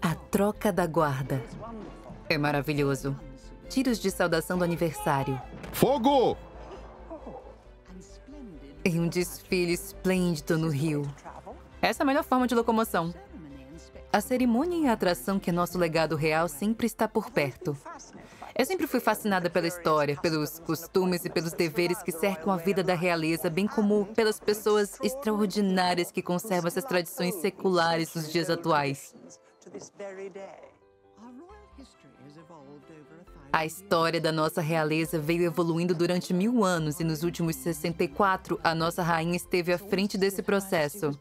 A troca da guarda. É maravilhoso. Tiros de saudação do aniversário. Fogo! E um desfile esplêndido no rio. Essa é a melhor forma de locomoção. A cerimônia e a atração que é nosso legado real sempre está por perto. Eu sempre fui fascinada pela história, pelos costumes e pelos deveres que cercam a vida da realeza, bem como pelas pessoas extraordinárias que conservam essas tradições seculares nos dias atuais. A história da nossa realeza veio evoluindo durante mil anos e nos últimos 64, a nossa rainha esteve à frente desse processo.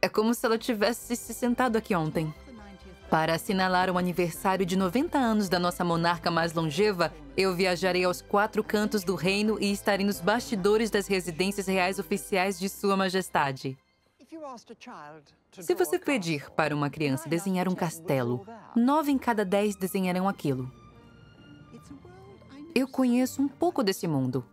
É como se ela tivesse se sentado aqui ontem. Para assinalar o aniversário de 90 anos da nossa monarca mais longeva, eu viajarei aos quatro cantos do reino e estarei nos bastidores das residências reais oficiais de Sua Majestade. Se você pedir para uma criança desenhar um castelo, nove em cada dez desenharão aquilo. Eu conheço um pouco desse mundo.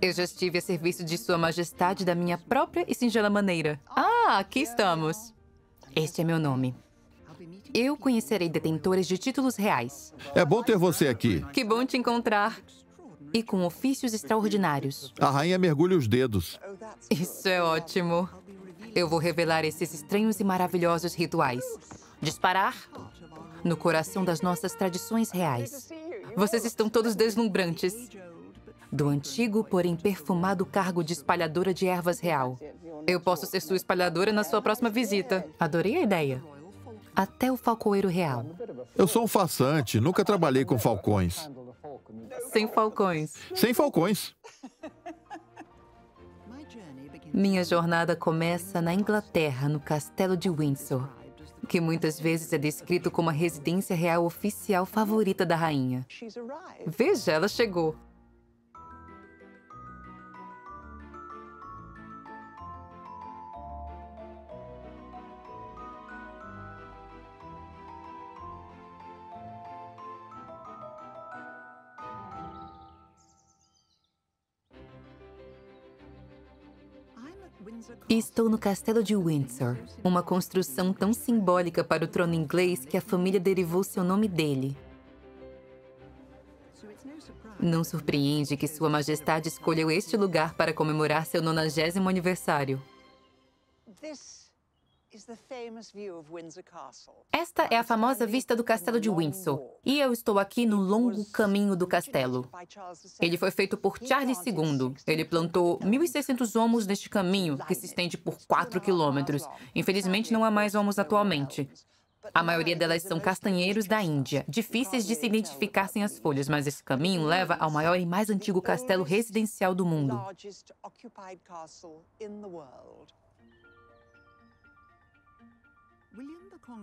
Eu já estive a serviço de Sua Majestade da minha própria e singela maneira. Ah, aqui estamos. Este é meu nome. Eu conhecerei detentores de títulos reais. É bom ter você aqui. Que bom te encontrar. E com ofícios extraordinários. A rainha mergulha os dedos. Isso é ótimo. Eu vou revelar esses estranhos e maravilhosos rituais. Disparar no coração das nossas tradições reais. Vocês estão todos deslumbrantes. Do antigo, porém perfumado cargo de espalhadora de ervas real. Eu posso ser sua espalhadora na sua próxima visita. Adorei a ideia. Até o falcoeiro real. Eu sou um farsante, nunca trabalhei com falcões. Sem falcões. Sem falcões. Minha jornada começa na Inglaterra, no Castelo de Windsor que muitas vezes é descrito como a residência real oficial favorita da rainha. Veja, ela chegou. Estou no castelo de Windsor, uma construção tão simbólica para o trono inglês que a família derivou seu nome dele. Não surpreende que Sua Majestade escolheu este lugar para comemorar seu 90 aniversário. Esta é a famosa vista do castelo de Windsor, e eu estou aqui no longo caminho do castelo. Ele foi feito por Charles II. Ele plantou 1.600 homos neste caminho, que se estende por 4 quilômetros. Infelizmente, não há mais homos atualmente. A maioria delas são castanheiros da Índia, difíceis de se identificar sem as folhas, mas esse caminho leva ao maior e mais antigo castelo residencial do mundo.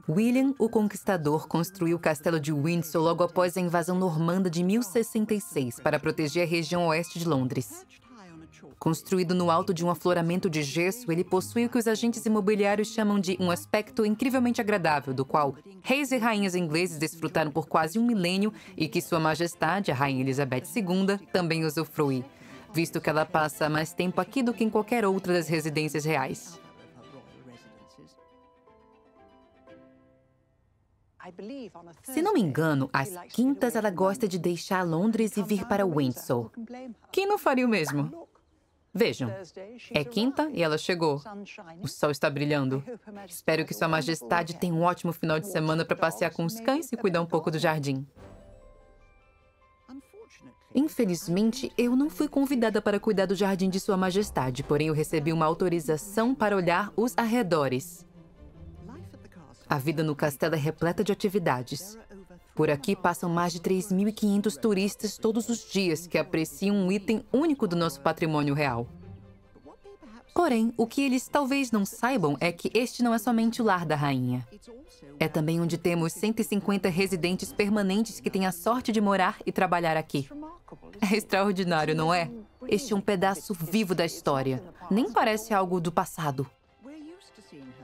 William o Conquistador construiu o castelo de Windsor logo após a invasão normanda de 1066 para proteger a região oeste de Londres. Construído no alto de um afloramento de gesso, ele possui o que os agentes imobiliários chamam de um aspecto incrivelmente agradável, do qual reis e rainhas ingleses desfrutaram por quase um milênio e que Sua Majestade, a Rainha Elizabeth II, também usufrui, visto que ela passa mais tempo aqui do que em qualquer outra das residências reais. Se não me engano, às quintas ela gosta de deixar Londres e vir para Windsor. Quem não faria o mesmo? Vejam, é quinta e ela chegou. O sol está brilhando. Espero que Sua Majestade tenha um ótimo final de semana para passear com os cães e cuidar um pouco do jardim. Infelizmente, eu não fui convidada para cuidar do jardim de Sua Majestade, porém eu recebi uma autorização para olhar os arredores. A vida no castelo é repleta de atividades. Por aqui passam mais de 3.500 turistas todos os dias que apreciam um item único do nosso patrimônio real. Porém, o que eles talvez não saibam é que este não é somente o lar da rainha. É também onde temos 150 residentes permanentes que têm a sorte de morar e trabalhar aqui. É extraordinário, não é? Este é um pedaço vivo da história. Nem parece algo do passado.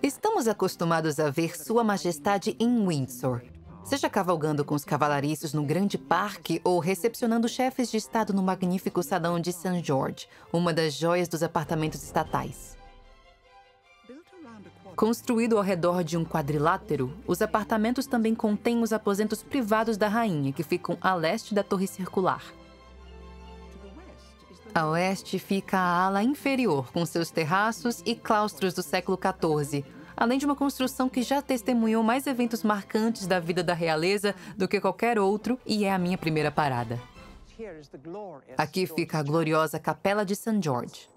Estamos acostumados a ver Sua Majestade em Windsor. Seja cavalgando com os cavalariços no grande parque ou recepcionando chefes de estado no magnífico salão de St. George, uma das joias dos apartamentos estatais. Construído ao redor de um quadrilátero, os apartamentos também contêm os aposentos privados da rainha, que ficam a leste da torre circular. A oeste fica a ala inferior, com seus terraços e claustros do século XIV, além de uma construção que já testemunhou mais eventos marcantes da vida da realeza do que qualquer outro e é a minha primeira parada. Aqui fica a gloriosa Capela de St. George.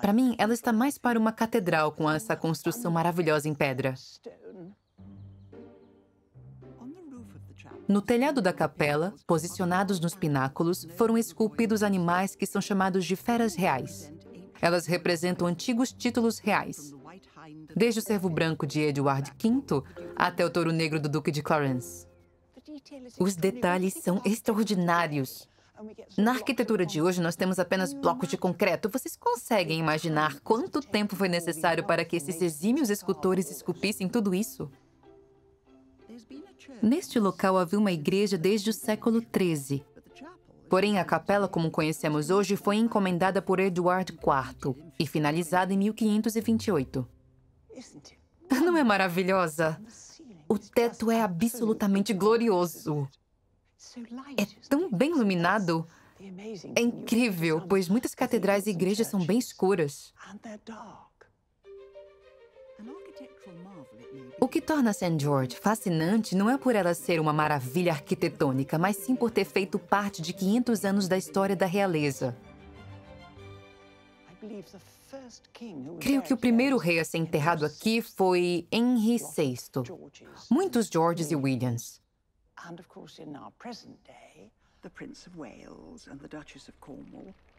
Para mim, ela está mais para uma catedral com essa construção maravilhosa em pedra. No telhado da capela, posicionados nos pináculos, foram esculpidos animais que são chamados de feras reais. Elas representam antigos títulos reais, desde o cervo branco de Edward V até o touro negro do Duque de Clarence. Os detalhes são extraordinários. Na arquitetura de hoje, nós temos apenas blocos de concreto. Vocês conseguem imaginar quanto tempo foi necessário para que esses exímios escultores esculpissem tudo isso? Neste local havia uma igreja desde o século XIII. Porém, a capela, como conhecemos hoje, foi encomendada por Eduardo IV e finalizada em 1528. Não é maravilhosa? O teto é absolutamente glorioso. É tão bem iluminado. É incrível, pois muitas catedrais e igrejas são bem escuras. O que torna St. George fascinante não é por ela ser uma maravilha arquitetônica, mas sim por ter feito parte de 500 anos da história da realeza. Creio que o primeiro rei a ser enterrado aqui foi Henry VI. Muitos Georges e Williams.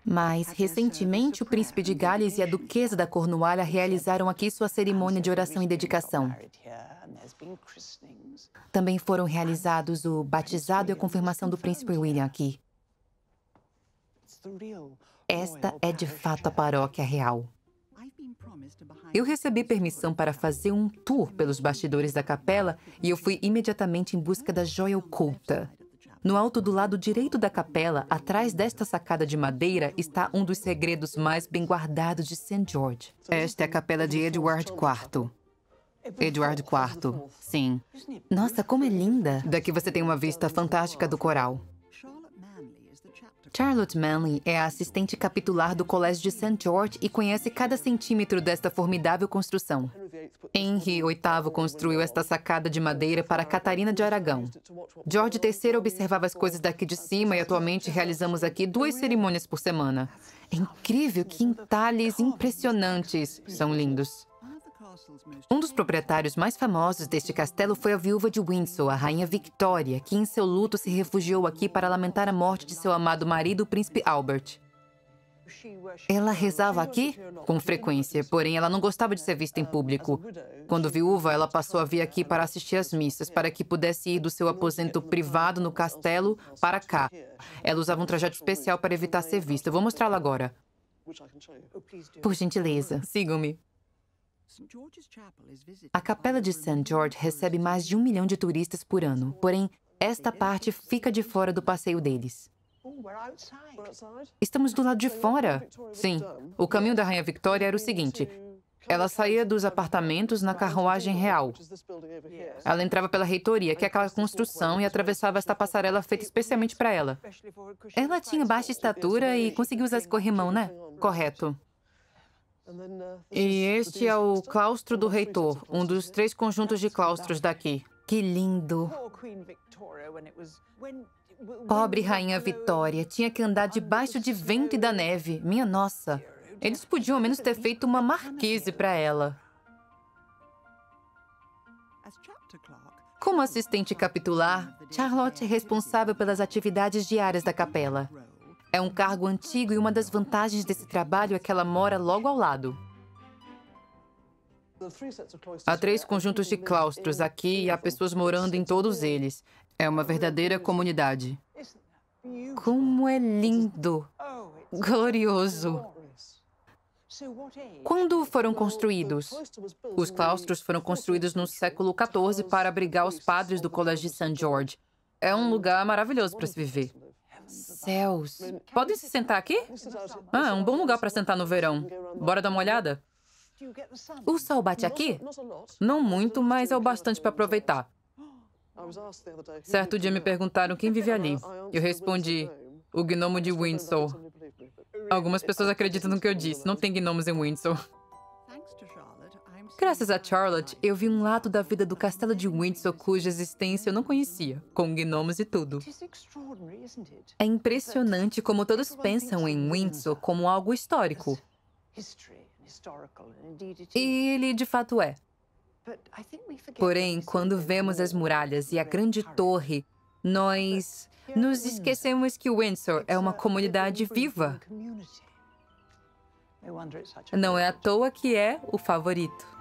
Mas, recentemente, o príncipe de Gales e a duquesa da Cornualha realizaram aqui sua cerimônia de oração e dedicação. Também foram realizados o batizado e a confirmação do príncipe William aqui. Esta é de fato a paróquia real. Eu recebi permissão para fazer um tour pelos bastidores da capela e eu fui imediatamente em busca da joia oculta. No alto do lado direito da capela, atrás desta sacada de madeira, está um dos segredos mais bem guardados de St. George. Esta é a capela de Edward IV. Edward IV, sim. Nossa, como é linda! Daqui você tem uma vista fantástica do coral. Charlotte Manley é a assistente capitular do Colégio de St. George e conhece cada centímetro desta formidável construção. Henry VIII construiu esta sacada de madeira para Catarina de Aragão. George III observava as coisas daqui de cima e atualmente realizamos aqui duas cerimônias por semana. É incrível, que entalhes impressionantes. São lindos. Um dos proprietários mais famosos deste castelo foi a viúva de Windsor, a rainha Victoria, que em seu luto se refugiou aqui para lamentar a morte de seu amado marido, o príncipe Albert. Ela rezava aqui com frequência, porém ela não gostava de ser vista em público. Quando viúva, ela passou a vir aqui para assistir às missas, para que pudesse ir do seu aposento privado no castelo para cá. Ela usava um trajeto especial para evitar ser vista. vou mostrá-la agora. Por gentileza, sigam-me. A capela de St. George recebe mais de um milhão de turistas por ano, porém, esta parte fica de fora do passeio deles. Estamos do lado de fora. Sim. O caminho da Rainha Victoria era o seguinte: ela saía dos apartamentos na carruagem real. Ela entrava pela reitoria, que é aquela construção, e atravessava esta passarela feita especialmente para ela. Ela tinha baixa estatura e conseguiu usar esse corrimão, né? Correto. E este é o claustro do reitor, um dos três conjuntos de claustros daqui. Que lindo! Pobre Rainha Vitória, tinha que andar debaixo de vento e da neve. Minha nossa! Eles podiam ao menos ter feito uma marquise para ela. Como assistente capitular, Charlotte é responsável pelas atividades diárias da capela. É um cargo antigo e uma das vantagens desse trabalho é que ela mora logo ao lado. Há três conjuntos de claustros aqui e há pessoas morando em todos eles. É uma verdadeira comunidade. Como é lindo! Glorioso! Quando foram construídos? Os claustros foram construídos no século XIV para abrigar os padres do Colégio de St. George. É um lugar maravilhoso para se viver. Céus! Podem se sentar aqui? Ah, é um bom lugar para sentar no verão. Bora dar uma olhada? O sol bate aqui? Não muito, mas é o bastante para aproveitar. Certo dia me perguntaram quem vive ali. Eu respondi: o gnomo de Windsor. Algumas pessoas acreditam no que eu disse. Não tem gnomos em Windsor. Graças a Charlotte, eu vi um lado da vida do castelo de Windsor cuja existência eu não conhecia, com gnomos e tudo. É impressionante como todos pensam em Windsor como algo histórico. E ele de fato é. Porém, quando vemos as muralhas e a grande torre, nós nos esquecemos que Windsor é uma comunidade viva. Não é à toa que é o favorito.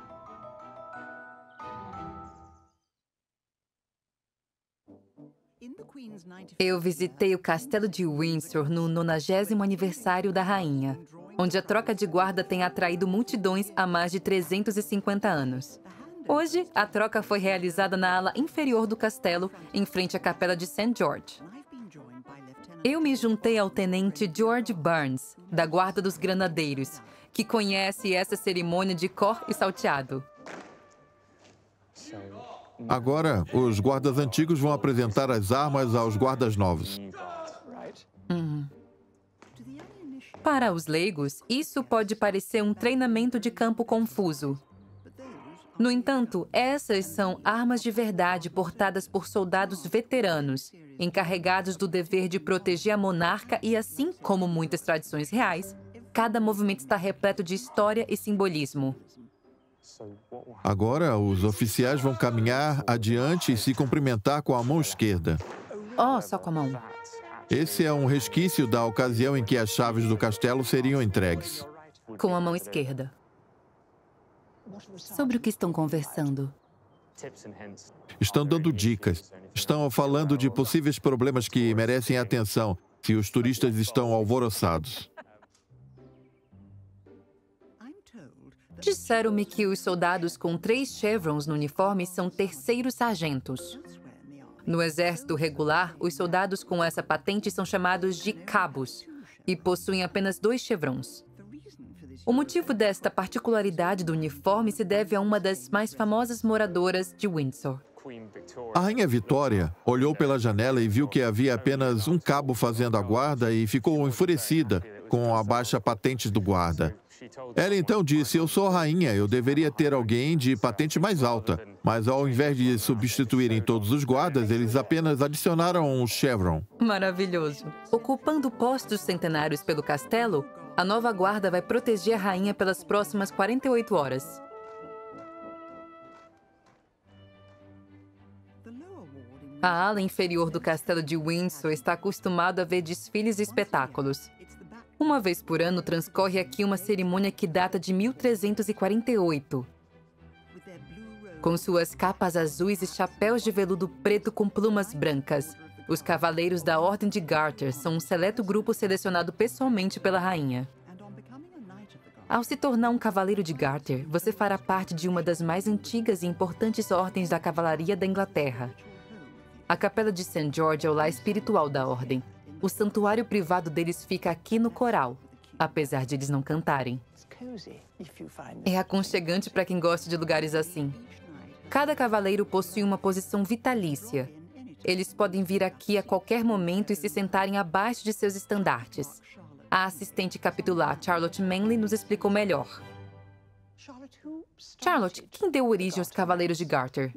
Eu visitei o castelo de Windsor no 90 aniversário da rainha, onde a troca de guarda tem atraído multidões há mais de 350 anos. Hoje, a troca foi realizada na ala inferior do castelo, em frente à capela de St. George. Eu me juntei ao tenente George Burns, da Guarda dos Granadeiros, que conhece essa cerimônia de cor e salteado. Agora, os guardas antigos vão apresentar as armas aos guardas novos. Uhum. Para os leigos, isso pode parecer um treinamento de campo confuso. No entanto, essas são armas de verdade portadas por soldados veteranos, encarregados do dever de proteger a monarca e, assim como muitas tradições reais, cada movimento está repleto de história e simbolismo. Agora, os oficiais vão caminhar adiante e se cumprimentar com a mão esquerda. Oh, só com a mão. Esse é um resquício da ocasião em que as chaves do castelo seriam entregues. Com a mão esquerda. Sobre o que estão conversando? Estão dando dicas. Estão falando de possíveis problemas que merecem atenção se os turistas estão alvoroçados. Disseram-me que os soldados com três chevrons no uniforme são terceiros sargentos. No exército regular, os soldados com essa patente são chamados de cabos e possuem apenas dois chevrons. O motivo desta particularidade do uniforme se deve a uma das mais famosas moradoras de Windsor. A Rainha Vitória olhou pela janela e viu que havia apenas um cabo fazendo a guarda e ficou enfurecida com a baixa patente do guarda. Ela então disse: Eu sou rainha, eu deveria ter alguém de patente mais alta. Mas ao invés de substituírem todos os guardas, eles apenas adicionaram um chevron. Maravilhoso. Ocupando postos centenários pelo castelo, a nova guarda vai proteger a rainha pelas próximas 48 horas. A ala inferior do castelo de Windsor está acostumado a ver desfiles e espetáculos. Uma vez por ano transcorre aqui uma cerimônia que data de 1348. Com suas capas azuis e chapéus de veludo preto com plumas brancas, os Cavaleiros da Ordem de Garter são um seleto grupo selecionado pessoalmente pela rainha. Ao se tornar um Cavaleiro de Garter, você fará parte de uma das mais antigas e importantes ordens da cavalaria da Inglaterra. A Capela de St. George é o lar espiritual da ordem, o santuário privado deles fica aqui no coral, apesar de eles não cantarem. É aconchegante para quem gosta de lugares assim. Cada cavaleiro possui uma posição vitalícia. Eles podem vir aqui a qualquer momento e se sentarem abaixo de seus estandartes. A assistente capitular Charlotte Manley nos explicou melhor. Charlotte, quem deu origem aos Cavaleiros de Garter?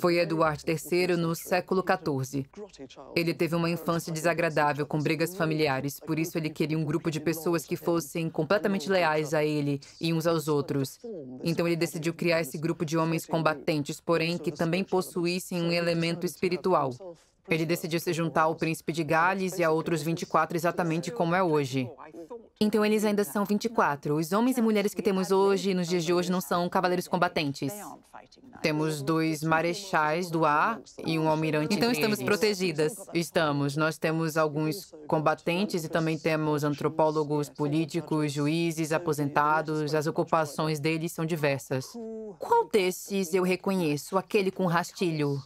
Foi Eduardo III no século XIV. Ele teve uma infância desagradável com brigas familiares, por isso ele queria um grupo de pessoas que fossem completamente leais a ele e uns aos outros. Então ele decidiu criar esse grupo de homens combatentes, porém que também possuíssem um elemento espiritual. Ele decidiu se juntar ao príncipe de Gales e a outros 24 exatamente como é hoje. Então eles ainda são 24. Os homens e mulheres que temos hoje, nos dias de hoje, não são cavaleiros combatentes. Temos dois marechais do ar e um almirante. Então estamos protegidas. Estamos. Nós temos alguns combatentes e também temos antropólogos, políticos, juízes, aposentados. As ocupações deles são diversas. Qual desses eu reconheço? Aquele com rastilho?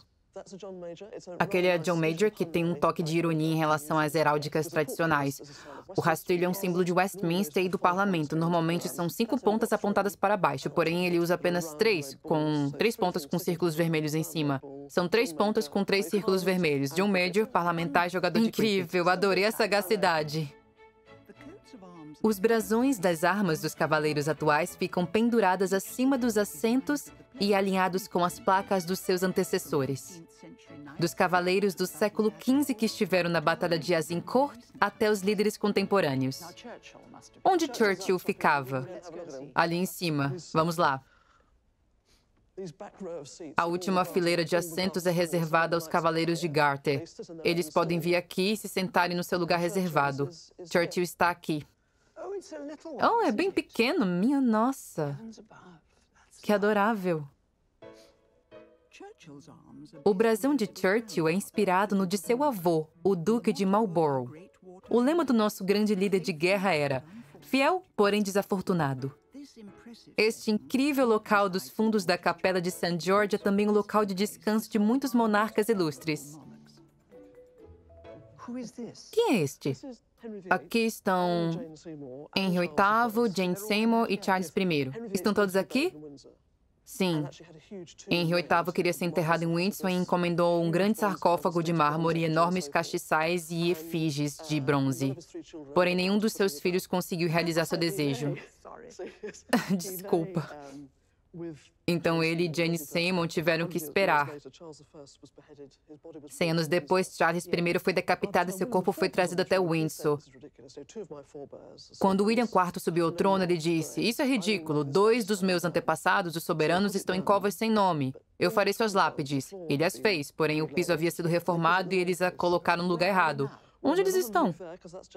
Aquele é John Major, que tem um toque de ironia em relação às heráldicas tradicionais. O rastrilho é um símbolo de Westminster e do parlamento. Normalmente são cinco pontas apontadas para baixo, porém ele usa apenas três, com três pontas com círculos vermelhos em cima. São três pontas com três círculos vermelhos. John Major, parlamentar, jogador de Incrível, adorei a sagacidade. Os brasões das armas dos cavaleiros atuais ficam penduradas acima dos assentos e alinhados com as placas dos seus antecessores. Dos cavaleiros do século XV que estiveram na Batalha de Azincourt até os líderes contemporâneos. Onde Churchill ficava? Ali em cima. Vamos lá. A última fileira de assentos é reservada aos cavaleiros de Garter. Eles podem vir aqui e se sentarem no seu lugar reservado. Churchill está aqui. Oh, é bem pequeno, minha nossa. Que adorável. O brasão de Churchill é inspirado no de seu avô, o Duque de Marlborough. O lema do nosso grande líder de guerra era: fiel, porém desafortunado. Este incrível local dos fundos da Capela de St. George é também o local de descanso de muitos monarcas ilustres. Quem é este? Aqui estão Henry VIII, Jane Seymour e Charles I. Estão todos aqui? Sim. Henry VIII queria ser enterrado em Windsor e encomendou um grande sarcófago de mármore, enormes castiçais e efígies de bronze. Porém, nenhum dos seus filhos conseguiu realizar seu desejo. Desculpa. Então ele e Jane Seymour tiveram que esperar. Cem anos depois, Charles I foi decapitado e seu corpo foi trazido até Windsor. Quando William IV subiu ao trono, ele disse: Isso é ridículo. Dois dos meus antepassados, os soberanos, estão em covas sem nome. Eu farei suas lápides. Ele as fez, porém o piso havia sido reformado e eles a colocaram no lugar errado. Onde eles estão?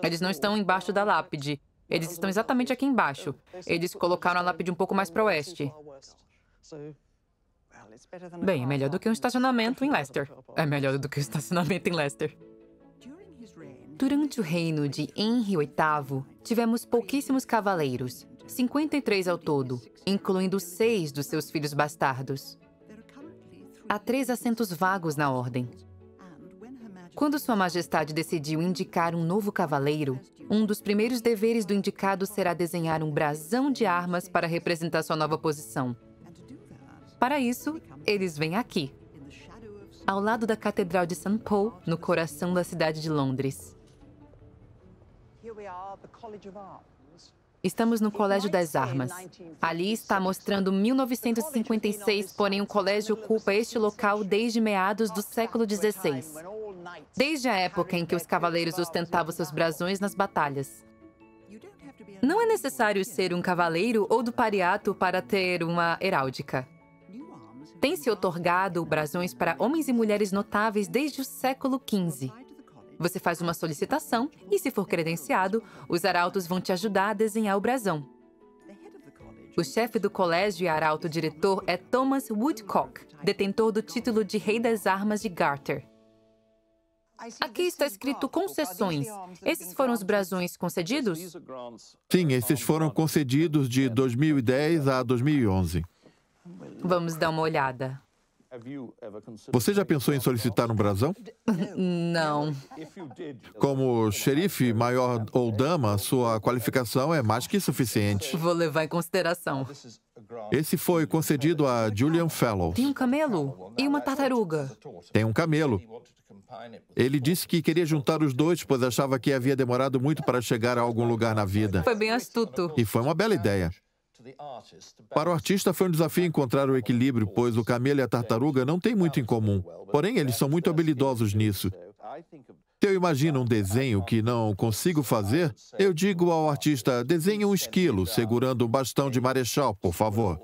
Eles não estão embaixo da lápide. Eles estão exatamente aqui embaixo. Eles colocaram a lápide um pouco mais para oeste. Bem, é melhor do que um estacionamento em Leicester. É melhor do que um estacionamento em Leicester. Durante o reino de Henry VIII, tivemos pouquíssimos cavaleiros, 53 ao todo, incluindo seis dos seus filhos bastardos. Há três assentos vagos na ordem. Quando Sua Majestade decidiu indicar um novo cavaleiro, um dos primeiros deveres do indicado será desenhar um brasão de armas para representar sua nova posição. Para isso, eles vêm aqui, ao lado da Catedral de St. Paul, no coração da cidade de Londres. Estamos no Colégio das Armas. Ali está mostrando 1956, porém o colégio ocupa este local desde meados do século XVI. Desde a época em que os cavaleiros ostentavam seus brasões nas batalhas. Não é necessário ser um cavaleiro ou do pariato para ter uma heráldica tem se otorgado brasões para homens e mulheres notáveis desde o século XV. Você faz uma solicitação e, se for credenciado, os arautos vão te ajudar a desenhar o brasão. O chefe do colégio e arauto-diretor é Thomas Woodcock, detentor do título de Rei das Armas de Garter. Aqui está escrito concessões. Esses foram os brasões concedidos? Sim, esses foram concedidos de 2010 a 2011. Vamos dar uma olhada. Você já pensou em solicitar um brasão? Não. Como xerife, maior ou dama, sua qualificação é mais que suficiente. Vou levar em consideração. Esse foi concedido a Julian Fellows. Tem um camelo e uma tartaruga. Tem um camelo. Ele disse que queria juntar os dois, pois achava que havia demorado muito para chegar a algum lugar na vida. Foi bem astuto. E foi uma bela ideia. Para o artista foi um desafio encontrar o equilíbrio, pois o camelo e a tartaruga não têm muito em comum. Porém, eles são muito habilidosos nisso. Se eu imagino um desenho que não consigo fazer, eu digo ao artista: desenhe um esquilo segurando um bastão de marechal, por favor.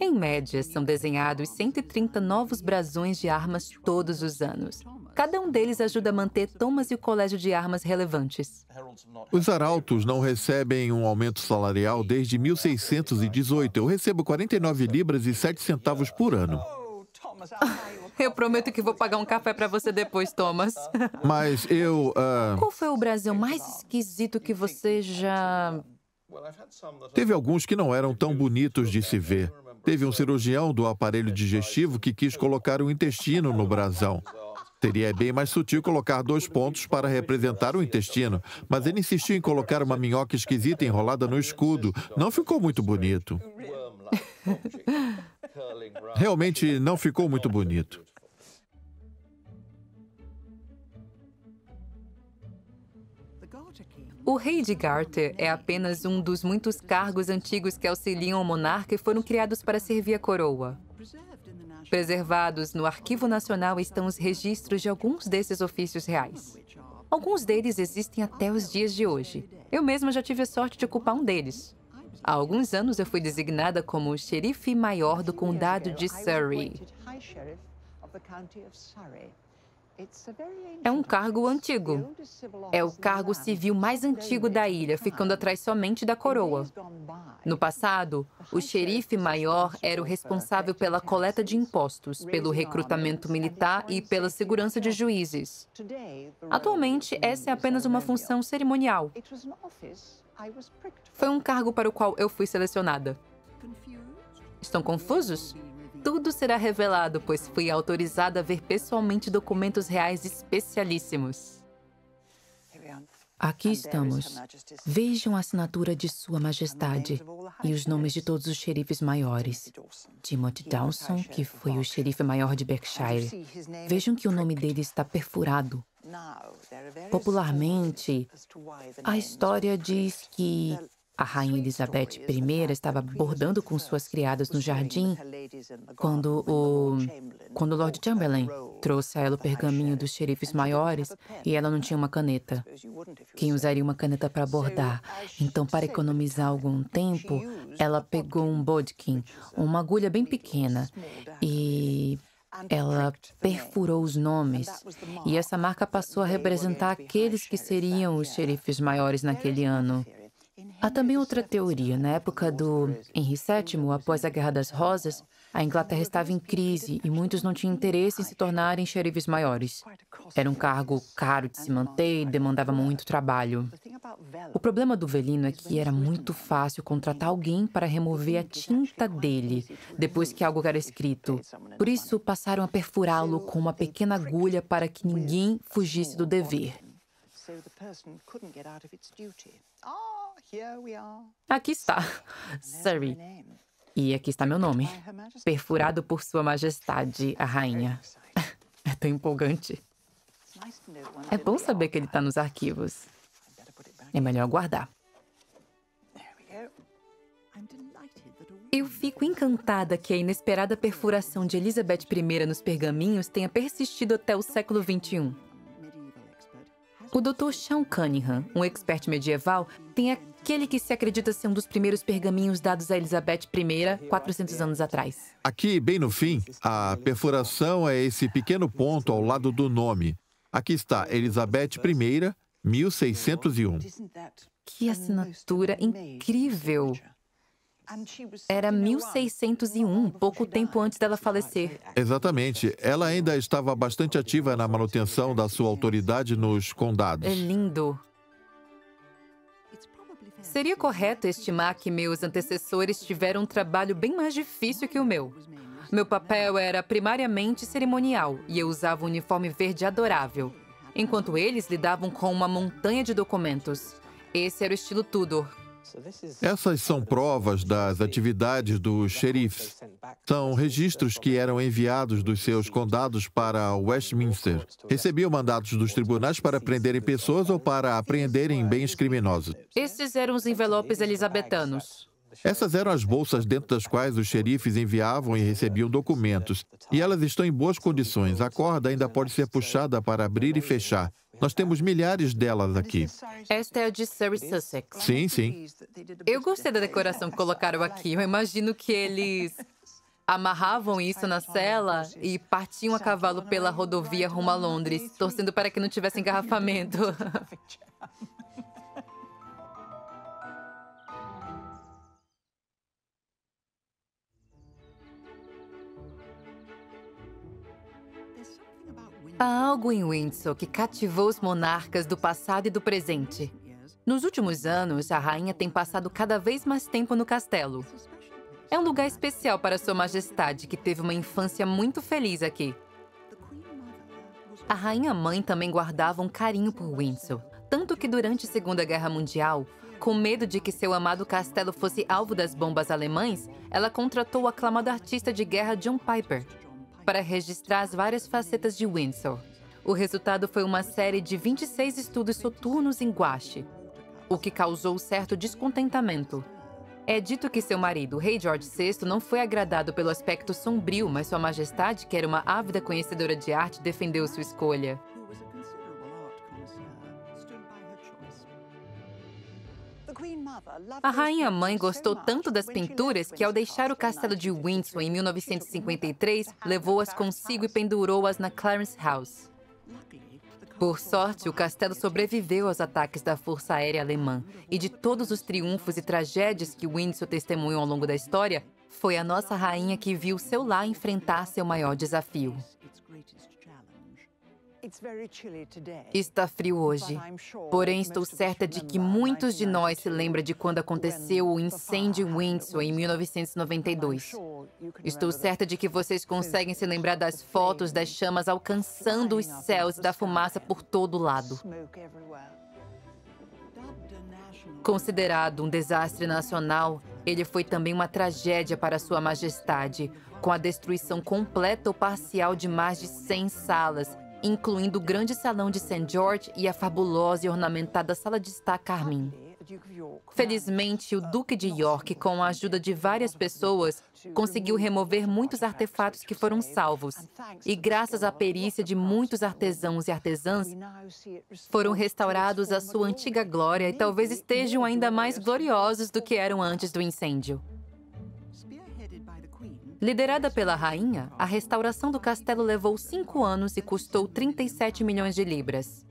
Em média, são desenhados 130 novos brasões de armas todos os anos. Cada um deles ajuda a manter Thomas e o Colégio de Armas relevantes. Os arautos não recebem um aumento salarial desde 1618. Eu recebo 49 libras e 7 centavos por ano. Eu prometo que vou pagar um café para você depois, Thomas. Mas eu. Uh... Qual foi o brasão mais esquisito que você já Teve alguns que não eram tão bonitos de se ver. Teve um cirurgião do aparelho digestivo que quis colocar o intestino no brasão. Seria bem mais sutil colocar dois pontos para representar o intestino, mas ele insistiu em colocar uma minhoca esquisita enrolada no escudo. Não ficou muito bonito. Realmente não ficou muito bonito. O rei de Garter é apenas um dos muitos cargos antigos que auxiliam o monarca e foram criados para servir a coroa. Preservados no Arquivo Nacional estão os registros de alguns desses ofícios reais. Alguns deles existem até os dias de hoje. Eu mesma já tive a sorte de ocupar um deles. Há alguns anos eu fui designada como xerife maior do condado de Surrey. É um cargo antigo. É o cargo civil mais antigo da ilha, ficando atrás somente da coroa. No passado, o xerife maior era o responsável pela coleta de impostos, pelo recrutamento militar e pela segurança de juízes. Atualmente, essa é apenas uma função cerimonial. Foi um cargo para o qual eu fui selecionada. Estão confusos? Tudo será revelado, pois fui autorizada a ver pessoalmente documentos reais especialíssimos. Aqui estamos. Vejam a assinatura de Sua Majestade e os nomes de todos os xerifes maiores. Timothy Dawson, que foi o xerife maior de Berkshire. Vejam que o nome dele está perfurado. Popularmente, a história diz que a rainha Elizabeth I estava bordando com suas criadas no jardim quando o quando Lord Chamberlain trouxe a ela o pergaminho dos xerifes maiores e ela não tinha uma caneta. Quem usaria uma caneta para bordar? Então, para economizar algum tempo, ela pegou um bodkin, uma agulha bem pequena, e ela perfurou os nomes, e essa marca passou a representar aqueles que seriam os xerifes maiores naquele ano. Há também outra teoria. Na época do Henry VII, após a Guerra das Rosas, a Inglaterra estava em crise e muitos não tinham interesse em se tornarem xerifes maiores. Era um cargo caro de se manter e demandava muito trabalho. O problema do velino é que era muito fácil contratar alguém para remover a tinta dele depois que algo era escrito. Por isso, passaram a perfurá-lo com uma pequena agulha para que ninguém fugisse do dever. Aqui está, Surrey. E aqui está meu nome, perfurado por Sua Majestade, a Rainha. É tão empolgante. É bom saber que ele está nos arquivos. É melhor guardar. Eu fico encantada que a inesperada perfuração de Elizabeth I nos pergaminhos tenha persistido até o século XXI. O Dr. Sean Cunningham, um expert medieval, tem aquele que se acredita ser um dos primeiros pergaminhos dados a Elizabeth I 400 anos atrás. Aqui, bem no fim, a perfuração é esse pequeno ponto ao lado do nome. Aqui está Elizabeth I, 1601. Que assinatura incrível! Era 1601, pouco tempo antes dela falecer. Exatamente. Ela ainda estava bastante ativa na manutenção da sua autoridade nos condados. É lindo. Seria correto estimar que meus antecessores tiveram um trabalho bem mais difícil que o meu. Meu papel era primariamente cerimonial e eu usava um uniforme verde adorável, enquanto eles lidavam com uma montanha de documentos. Esse era o estilo Tudor. Essas são provas das atividades dos xerifes. São registros que eram enviados dos seus condados para Westminster. Recebiam mandatos dos tribunais para prenderem pessoas ou para apreenderem bens criminosos. Esses eram os envelopes elisabetanos. Essas eram as bolsas dentro das quais os xerifes enviavam e recebiam documentos. E elas estão em boas condições. A corda ainda pode ser puxada para abrir e fechar. Nós temos milhares delas aqui. Esta é a de Surrey Sussex. Sim, sim. Eu gostei da decoração que colocaram aqui. Eu imagino que eles amarravam isso na cela e partiam a cavalo pela rodovia rumo a Londres, torcendo para que não tivesse engarrafamento. Há algo em Windsor que cativou os monarcas do passado e do presente. Nos últimos anos, a rainha tem passado cada vez mais tempo no castelo. É um lugar especial para Sua Majestade, que teve uma infância muito feliz aqui. A rainha mãe também guardava um carinho por Windsor, tanto que durante a Segunda Guerra Mundial, com medo de que seu amado castelo fosse alvo das bombas alemães, ela contratou o aclamado artista de guerra John Piper para registrar as várias facetas de Windsor. O resultado foi uma série de 26 estudos soturnos em guache, o que causou certo descontentamento. É dito que seu marido, rei George VI, não foi agradado pelo aspecto sombrio, mas Sua Majestade, que era uma ávida conhecedora de arte, defendeu sua escolha. A rainha mãe gostou tanto das pinturas que, ao deixar o castelo de Windsor em 1953, levou-as consigo e pendurou-as na Clarence House. Por sorte, o castelo sobreviveu aos ataques da Força Aérea Alemã e de todos os triunfos e tragédias que Windsor testemunhou ao longo da história, foi a nossa rainha que viu seu lar enfrentar seu maior desafio. Está frio hoje, porém estou certa de que muitos de nós se lembram de quando aconteceu o incêndio em Windsor em 1992. Estou certa de que vocês conseguem se lembrar das fotos das chamas alcançando os céus e da fumaça por todo lado. Considerado um desastre nacional, ele foi também uma tragédia para Sua Majestade, com a destruição completa ou parcial de mais de 100 salas incluindo o grande salão de St. George e a fabulosa e ornamentada sala de estar Carmin. Felizmente, o Duque de York, com a ajuda de várias pessoas, conseguiu remover muitos artefatos que foram salvos. E graças à perícia de muitos artesãos e artesãs, foram restaurados à sua antiga glória e talvez estejam ainda mais gloriosos do que eram antes do incêndio. Liderada pela rainha, a restauração do castelo levou cinco anos e custou 37 milhões de libras.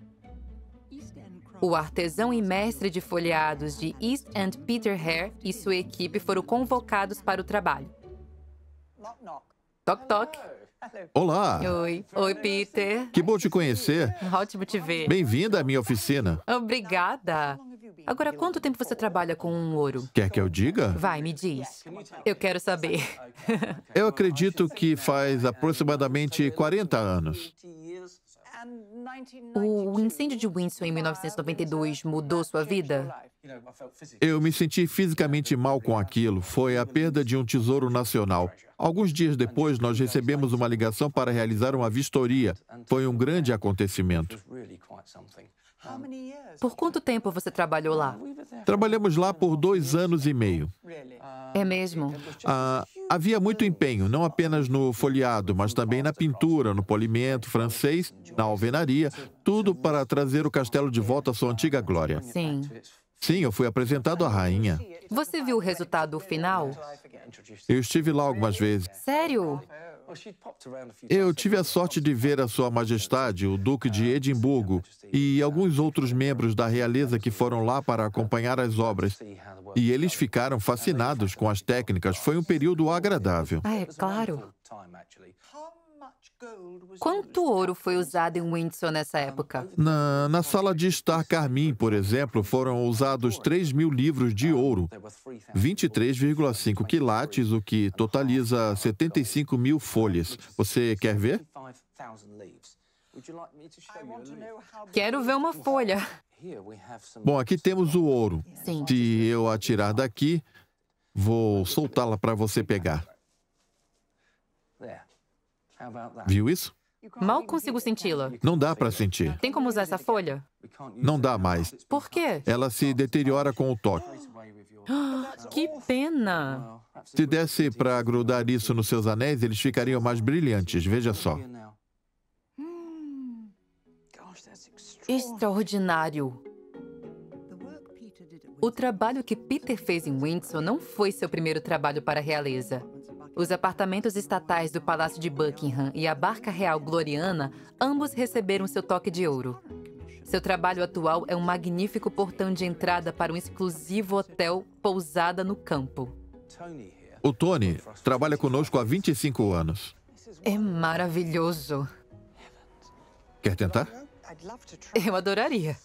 O artesão e mestre de folheados de East End Peter Hare e sua equipe foram convocados para o trabalho. Toc, toc. Olá. Oi. Oi, Peter. Que bom te conhecer. Ótimo te ver. Bem-vinda à minha oficina. Obrigada. Agora, quanto tempo você trabalha com um ouro? Quer que eu diga? Vai, me diz. Eu quero saber. Eu acredito que faz aproximadamente 40 anos. O incêndio de Windsor em 1992 mudou sua vida? Eu me senti fisicamente mal com aquilo. Foi a perda de um tesouro nacional. Alguns dias depois, nós recebemos uma ligação para realizar uma vistoria. Foi um grande acontecimento. Por quanto tempo você trabalhou lá? Trabalhamos lá por dois anos e meio. É mesmo? Ah, havia muito empenho, não apenas no folheado, mas também na pintura, no polimento francês, na alvenaria, tudo para trazer o castelo de volta à sua antiga glória. Sim. Sim, eu fui apresentado à rainha. Você viu o resultado final? Eu estive lá algumas vezes. Sério? Eu tive a sorte de ver a Sua Majestade, o Duque de Edimburgo, e alguns outros membros da realeza que foram lá para acompanhar as obras. E eles ficaram fascinados com as técnicas. Foi um período agradável. Ah, é claro. Quanto ouro foi usado em Windsor nessa época? Na, na sala de estar Carmin, por exemplo, foram usados 3 mil livros de ouro, 23,5 quilates, o que totaliza 75 mil folhas. Você quer ver? Quero ver uma folha. Bom, aqui temos o ouro. Sim. Se eu atirar daqui, vou soltá-la para você pegar. Viu isso? Mal consigo senti-la. Não dá para sentir. Tem como usar essa folha? Não dá mais. Por quê? Ela se deteriora com o toque. Que pena! Se desse para grudar isso nos seus anéis, eles ficariam mais brilhantes. Veja só. Extraordinário! O trabalho que Peter fez em Windsor não foi seu primeiro trabalho para a realeza. Os apartamentos estatais do Palácio de Buckingham e a Barca Real Gloriana ambos receberam seu toque de ouro. Seu trabalho atual é um magnífico portão de entrada para um exclusivo hotel Pousada no Campo. O Tony trabalha conosco há 25 anos. É maravilhoso. Quer tentar? Eu adoraria.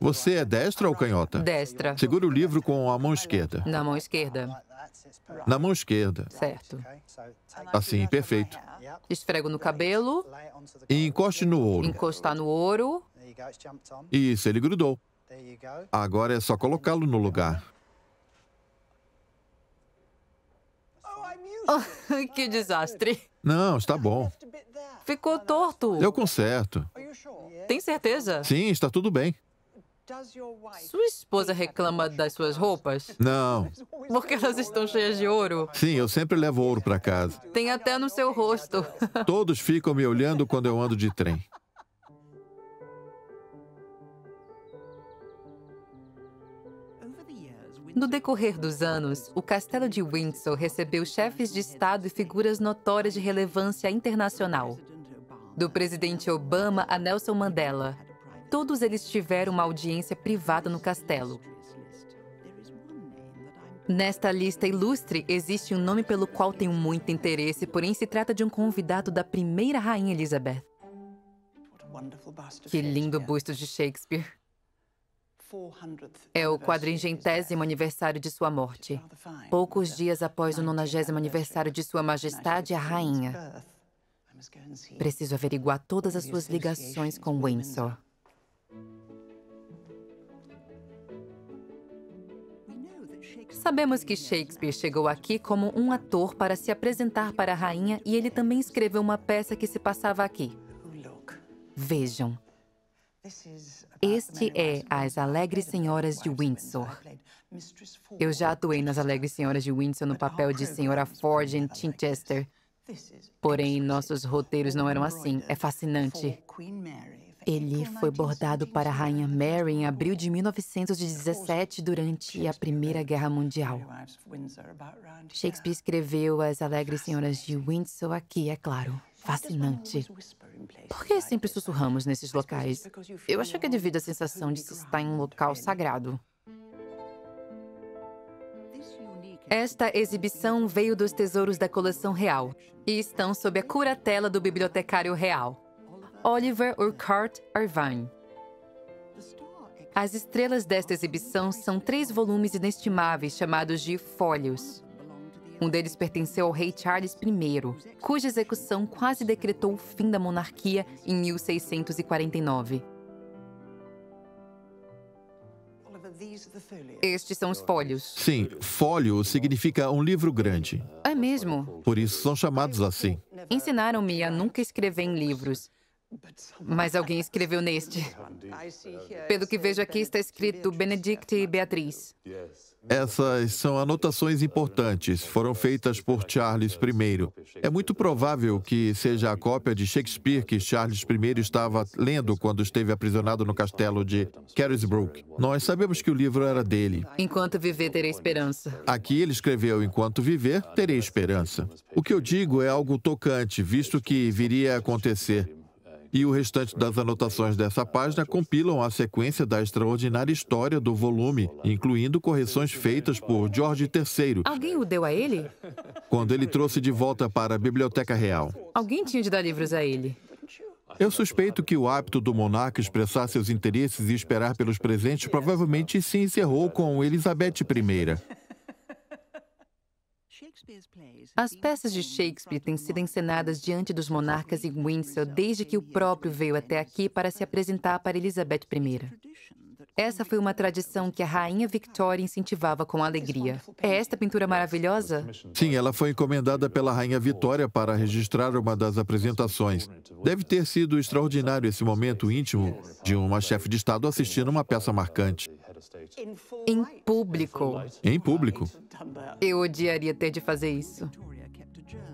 Você é destra ou canhota? Destra. Segure o livro com a mão esquerda. Na mão esquerda. Na mão esquerda. Certo. Assim, perfeito. Esfrego no cabelo. E encoste no ouro. Encostar no ouro. Isso, ele grudou. Agora é só colocá-lo no lugar. Oh, que desastre. Não, está bom. Ficou torto. Eu conserto. Tem certeza? Sim, está tudo bem. Sua esposa reclama das suas roupas? Não. Porque elas estão cheias de ouro? Sim, eu sempre levo ouro para casa. Tem até no seu rosto. Todos ficam me olhando quando eu ando de trem. No decorrer dos anos, o Castelo de Windsor recebeu chefes de Estado e figuras notórias de relevância internacional. Do presidente Obama a Nelson Mandela, todos eles tiveram uma audiência privada no castelo. Nesta lista ilustre existe um nome pelo qual tenho muito interesse, porém se trata de um convidado da primeira rainha Elizabeth. Que lindo busto de Shakespeare. É o quadringentésimo aniversário de sua morte. Poucos dias após o nonagésimo aniversário de Sua Majestade, a Rainha. Preciso averiguar todas as suas ligações com Windsor. Sabemos que Shakespeare chegou aqui como um ator para se apresentar para a rainha e ele também escreveu uma peça que se passava aqui. Vejam. Este é As Alegres Senhoras de Windsor. Eu já atuei nas Alegres Senhoras de Windsor no papel de Senhora Ford em Chichester. Porém, nossos roteiros não eram assim. É fascinante. Ele foi bordado para a Rainha Mary em abril de 1917, durante a Primeira Guerra Mundial. Shakespeare escreveu As Alegres Senhoras de Windsor aqui, é claro. Fascinante. Por que sempre sussurramos nesses locais? Eu acho que é devido à sensação de se estar em um local sagrado. Esta exibição veio dos tesouros da coleção real e estão sob a curatela do bibliotecário real, Oliver Urquhart Irvine. As estrelas desta exibição são três volumes inestimáveis chamados de Fólios. Um deles pertenceu ao rei Charles I, cuja execução quase decretou o fim da monarquia em 1649. Estes são os fólios. Sim, fólio significa um livro grande. É mesmo? Por isso são chamados assim. Ensinaram-me a nunca escrever em livros. Mas alguém escreveu neste. Pelo que vejo aqui está escrito Benedict e Beatriz. Essas são anotações importantes, foram feitas por Charles I. É muito provável que seja a cópia de Shakespeare que Charles I estava lendo quando esteve aprisionado no castelo de Carisbrooke. Nós sabemos que o livro era dele. Enquanto viver, terei esperança. Aqui ele escreveu: Enquanto viver, terei esperança. O que eu digo é algo tocante, visto que viria a acontecer e o restante das anotações dessa página compilam a sequência da extraordinária história do volume, incluindo correções feitas por George III. Alguém o deu a ele? Quando ele trouxe de volta para a Biblioteca Real. Alguém tinha de dar livros a ele. Eu suspeito que o hábito do monarca expressar seus interesses e esperar pelos presentes provavelmente se encerrou com Elizabeth I. As peças de Shakespeare têm sido encenadas diante dos monarcas em Windsor desde que o próprio veio até aqui para se apresentar para Elizabeth I. Essa foi uma tradição que a rainha Victoria incentivava com alegria. É esta pintura maravilhosa? Sim, ela foi encomendada pela rainha Vitória para registrar uma das apresentações. Deve ter sido extraordinário esse momento íntimo de uma chefe de estado assistindo uma peça marcante. Em público. Em público. Eu odiaria ter de fazer isso.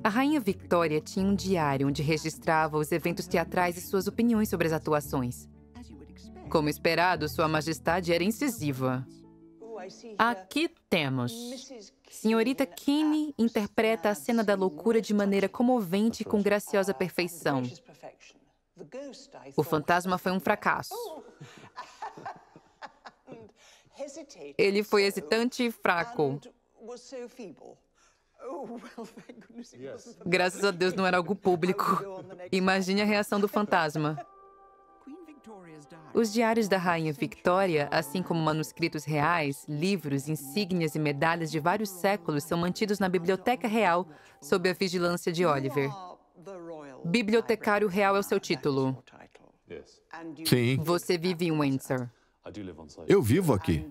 A Rainha Victoria tinha um diário onde registrava os eventos teatrais e suas opiniões sobre as atuações. Como esperado, Sua Majestade era incisiva. Aqui temos. Senhorita Kinney interpreta a cena da loucura de maneira comovente e com graciosa perfeição. O fantasma foi um fracasso. Ele foi hesitante e fraco. Graças a Deus não era algo público. Imagine a reação do fantasma. Os diários da Rainha Victoria, assim como manuscritos reais, livros, insígnias e medalhas de vários séculos, são mantidos na Biblioteca Real sob a vigilância de Oliver. Bibliotecário Real é o seu título. Sim. Você vive em Windsor. Eu vivo aqui.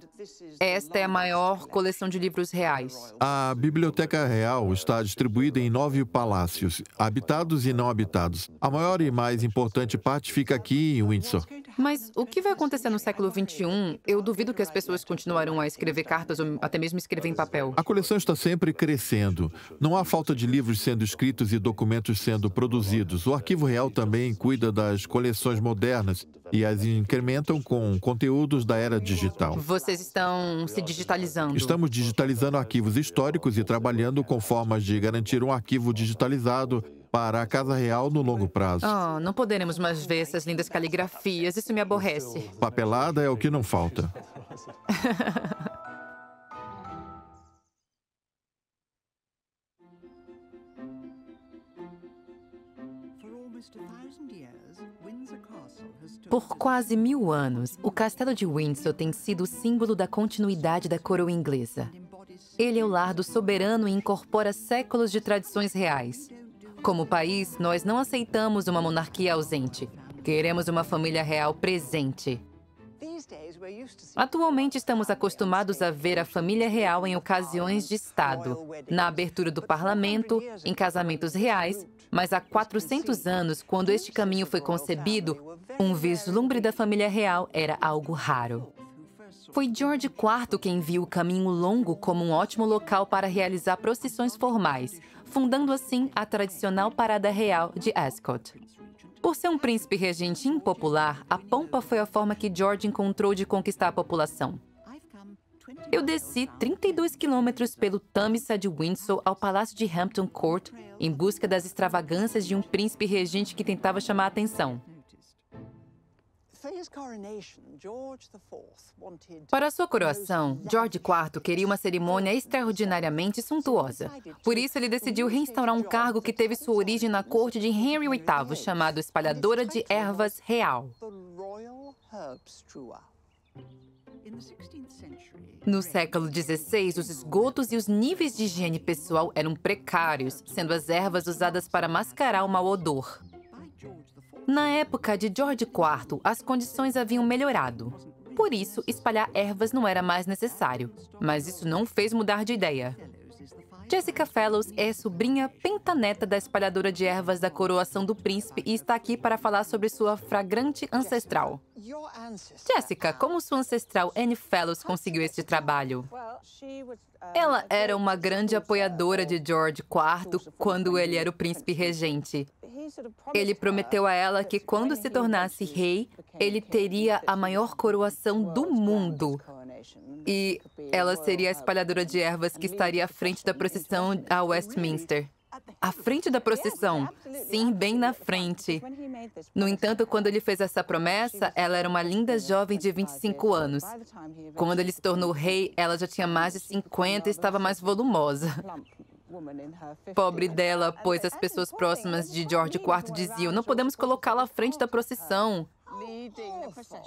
Esta é a maior coleção de livros reais. A Biblioteca Real está distribuída em nove palácios, habitados e não habitados. A maior e mais importante parte fica aqui em Windsor. Mas o que vai acontecer no século XXI? Eu duvido que as pessoas continuarão a escrever cartas ou até mesmo escrever em papel. A coleção está sempre crescendo. Não há falta de livros sendo escritos e documentos sendo produzidos. O Arquivo Real também cuida das coleções modernas e as incrementam com conteúdos da era digital. Vocês estão se digitalizando. Estamos digitalizando arquivos históricos e trabalhando com formas de garantir um arquivo digitalizado para a Casa Real no longo prazo. Oh, não poderemos mais ver essas lindas caligrafias. Isso me aborrece. Papelada é o que não falta. Por quase mil anos, o castelo de Windsor tem sido o símbolo da continuidade da coroa inglesa. Ele é o lar do soberano e incorpora séculos de tradições reais. Como país, nós não aceitamos uma monarquia ausente. Queremos uma família real presente. Atualmente estamos acostumados a ver a família real em ocasiões de Estado, na abertura do parlamento, em casamentos reais, mas há 400 anos, quando este caminho foi concebido, um vislumbre da família real era algo raro. Foi George IV quem viu o caminho longo como um ótimo local para realizar procissões formais, fundando assim a tradicional parada real de Ascot. Por ser um príncipe regente impopular, a pompa foi a forma que George encontrou de conquistar a população. Eu desci 32 quilômetros pelo Tamisa de Windsor ao Palácio de Hampton Court em busca das extravagâncias de um príncipe regente que tentava chamar a atenção. Para sua coroação, George IV queria uma cerimônia extraordinariamente suntuosa. Por isso, ele decidiu reinstaurar um cargo que teve sua origem na corte de Henry VIII, chamado Espalhadora de Ervas Real. No século XVI, os esgotos e os níveis de higiene pessoal eram precários, sendo as ervas usadas para mascarar o mau odor. Na época de George IV, as condições haviam melhorado. Por isso, espalhar ervas não era mais necessário. Mas isso não fez mudar de ideia. Jessica Fellows é sobrinha pentaneta da espalhadora de ervas da coroação do príncipe e está aqui para falar sobre sua fragrante ancestral. Jessica, como sua ancestral Anne Fellows conseguiu este trabalho? Ela era uma grande apoiadora de George IV quando ele era o príncipe regente. Ele prometeu a ela que quando se tornasse rei, ele teria a maior coroação do mundo. E ela seria a espalhadora de ervas que estaria à frente da procissão a Westminster. À frente da procissão. Sim, bem na frente. No entanto, quando ele fez essa promessa, ela era uma linda jovem de 25 anos. Quando ele se tornou rei, ela já tinha mais de 50 e estava mais volumosa. Pobre dela, pois as pessoas próximas de George IV diziam: não podemos colocá-la à frente da procissão.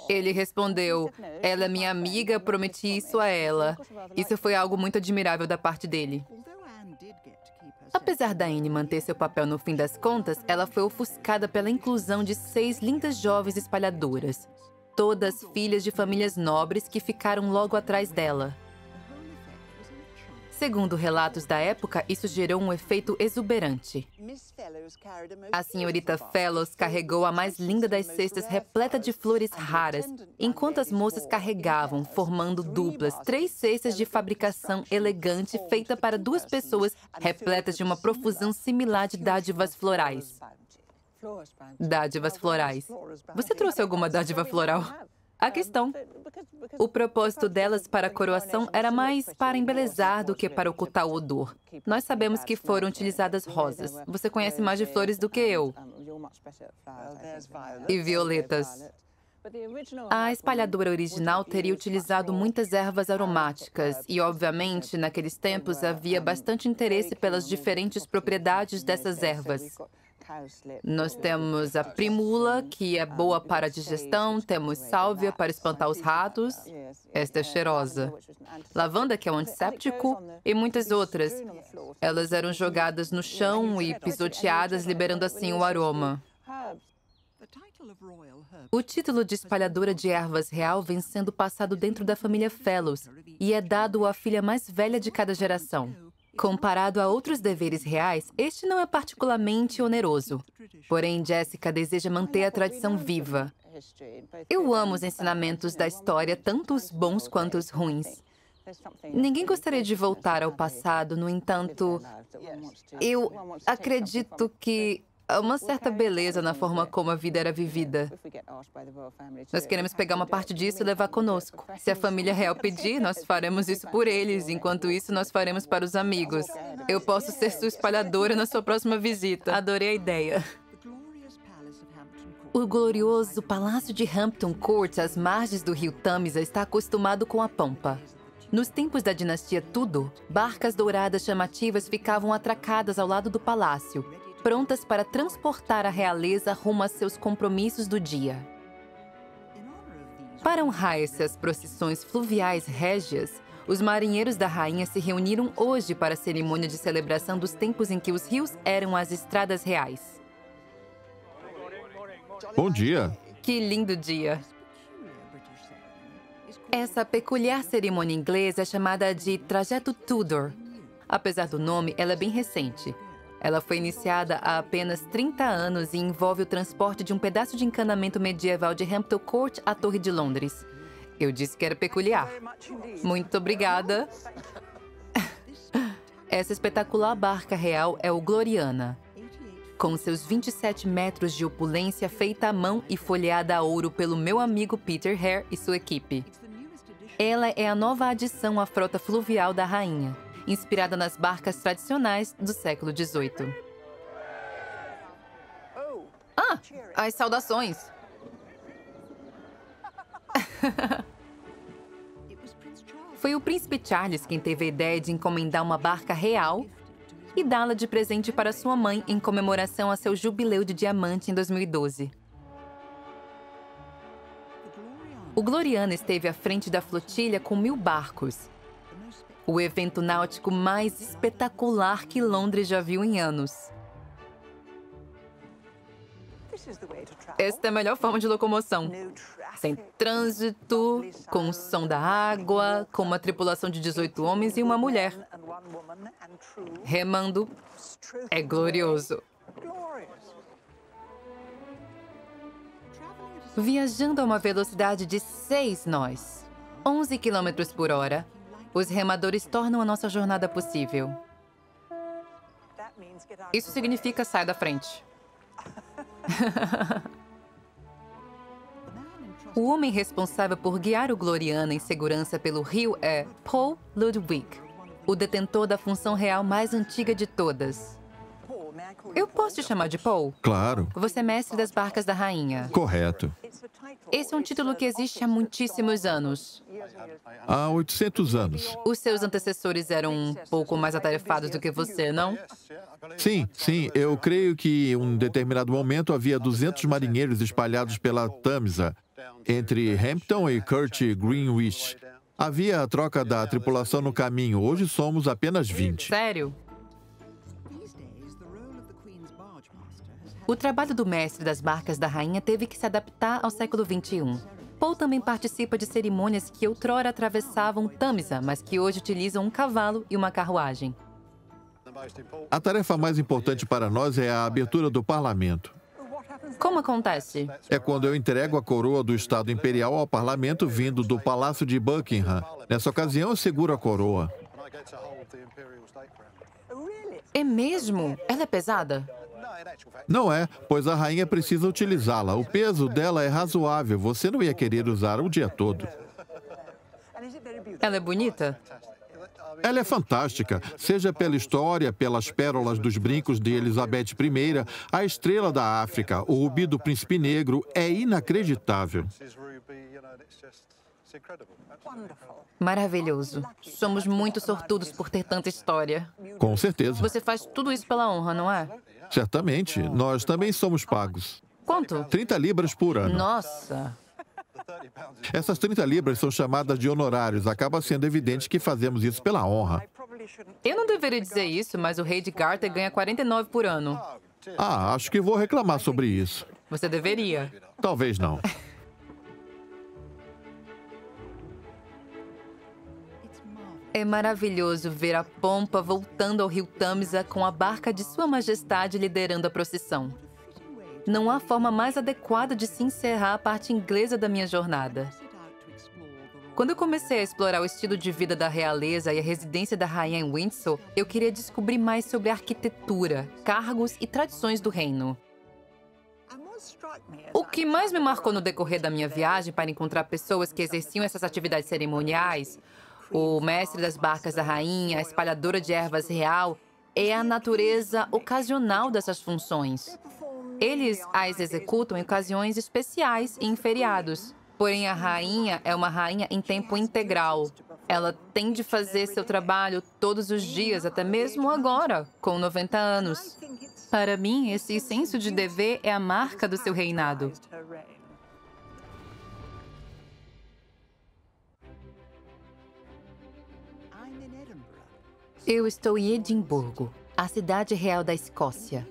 Ele respondeu: Ela é minha amiga, prometi isso a ela. Isso foi algo muito admirável da parte dele. Apesar da Anne manter seu papel no fim das contas, ela foi ofuscada pela inclusão de seis lindas jovens espalhadoras, todas filhas de famílias nobres que ficaram logo atrás dela. Segundo relatos da época, isso gerou um efeito exuberante. A senhorita Fellows carregou a mais linda das cestas repleta de flores raras, enquanto as moças carregavam, formando duplas, três cestas de fabricação elegante feita para duas pessoas, repletas de uma profusão similar de dádivas florais. Dádivas florais. Você trouxe alguma dádiva floral? A questão. O propósito delas para a coroação era mais para embelezar do que para ocultar o odor. Nós sabemos que foram utilizadas rosas. Você conhece mais de flores do que eu. E violetas. A espalhadora original teria utilizado muitas ervas aromáticas e, obviamente, naqueles tempos havia bastante interesse pelas diferentes propriedades dessas ervas. Nós temos a primula, que é boa para a digestão, temos sálvia para espantar os ratos. Esta é cheirosa. Lavanda, que é um antisséptico, e muitas outras. Elas eram jogadas no chão e pisoteadas, liberando assim o aroma. O título de espalhadora de ervas real vem sendo passado dentro da família Fellows e é dado à filha mais velha de cada geração. Comparado a outros deveres reais, este não é particularmente oneroso. Porém, Jessica deseja manter a tradição viva. Eu amo os ensinamentos da história, tanto os bons quanto os ruins. Ninguém gostaria de voltar ao passado, no entanto, eu acredito que uma certa beleza na forma como a vida era vivida. Nós queremos pegar uma parte disso e levar conosco. Se a família real pedir, nós faremos isso por eles. Enquanto isso, nós faremos para os amigos. Eu posso ser sua espalhadora na sua próxima visita. Adorei a ideia. O glorioso Palácio de Hampton Court, às margens do rio Tamisa, está acostumado com a pampa. Nos tempos da dinastia Tudor, barcas douradas chamativas ficavam atracadas ao lado do palácio, prontas para transportar a realeza rumo a seus compromissos do dia. Para honrar essas procissões fluviais régias, os marinheiros da rainha se reuniram hoje para a cerimônia de celebração dos tempos em que os rios eram as estradas reais. Bom dia. Que lindo dia! Essa peculiar cerimônia inglesa é chamada de Trajeto Tudor. Apesar do nome, ela é bem recente. Ela foi iniciada há apenas 30 anos e envolve o transporte de um pedaço de encanamento medieval de Hampton Court à Torre de Londres. Eu disse que era peculiar. Muito obrigada. Essa espetacular barca real é o Gloriana. Com seus 27 metros de opulência feita à mão e folheada a ouro pelo meu amigo Peter Hare e sua equipe. Ela é a nova adição à frota fluvial da rainha inspirada nas barcas tradicionais do século XVIII. Ah, as saudações! Foi o príncipe Charles quem teve a ideia de encomendar uma barca real e dá-la de presente para sua mãe em comemoração a seu jubileu de diamante em 2012. O Gloriana esteve à frente da flotilha com mil barcos o evento náutico mais espetacular que Londres já viu em anos. Esta é a melhor forma de locomoção. Sem trânsito, com o som da água, com uma tripulação de 18 homens e uma mulher. Remando é glorioso. Viajando a uma velocidade de 6 nós, 11 km por hora, os remadores tornam a nossa jornada possível. Isso significa sai da frente. o homem responsável por guiar o Gloriana em segurança pelo rio é Paul Ludwig, o detentor da função real mais antiga de todas. Eu posso te chamar de Paul? Claro. Você é mestre das barcas da rainha. Correto. Esse é um título que existe há muitíssimos anos. Há 800 anos. Os seus antecessores eram um pouco mais atarefados do que você, não? Sim, sim. Eu creio que em um determinado momento havia 200 marinheiros espalhados pela Tamisa, entre Hampton e Kurt Greenwich. Havia a troca da tripulação no caminho. Hoje somos apenas 20. Sério? O trabalho do mestre das barcas da rainha teve que se adaptar ao século XXI. Paul também participa de cerimônias que outrora atravessavam Tamisa, mas que hoje utilizam um cavalo e uma carruagem. A tarefa mais importante para nós é a abertura do parlamento. Como acontece? É quando eu entrego a coroa do Estado Imperial ao parlamento vindo do Palácio de Buckingham. Nessa ocasião, eu seguro a coroa. É mesmo? Ela é pesada? Não é, pois a rainha precisa utilizá-la. O peso dela é razoável. Você não ia querer usar o dia todo. Ela é bonita? Ela é fantástica, seja pela história, pelas pérolas dos brincos de Elizabeth I, a estrela da África, o rubi do príncipe negro, é inacreditável. Maravilhoso. Somos muito sortudos por ter tanta história. Com certeza. Você faz tudo isso pela honra, não é? Certamente, nós também somos pagos. Quanto? 30 libras por ano. Nossa. Essas 30 libras são chamadas de honorários. Acaba sendo evidente que fazemos isso pela honra. Eu não deveria dizer isso, mas o rei de Garter ganha 49 por ano. Ah, acho que vou reclamar sobre isso. Você deveria. Talvez não. É maravilhoso ver a pompa voltando ao rio Tamisa com a barca de Sua Majestade liderando a procissão. Não há forma mais adequada de se encerrar a parte inglesa da minha jornada. Quando eu comecei a explorar o estilo de vida da realeza e a residência da rainha em Windsor, eu queria descobrir mais sobre a arquitetura, cargos e tradições do reino. O que mais me marcou no decorrer da minha viagem para encontrar pessoas que exerciam essas atividades cerimoniais o mestre das barcas da rainha, a espalhadora de ervas real, é a natureza ocasional dessas funções. Eles as executam em ocasiões especiais e em feriados. Porém, a rainha é uma rainha em tempo integral. Ela tem de fazer seu trabalho todos os dias, até mesmo agora, com 90 anos. Para mim, esse senso de dever é a marca do seu reinado. Eu estou em Edimburgo, a cidade real da Escócia.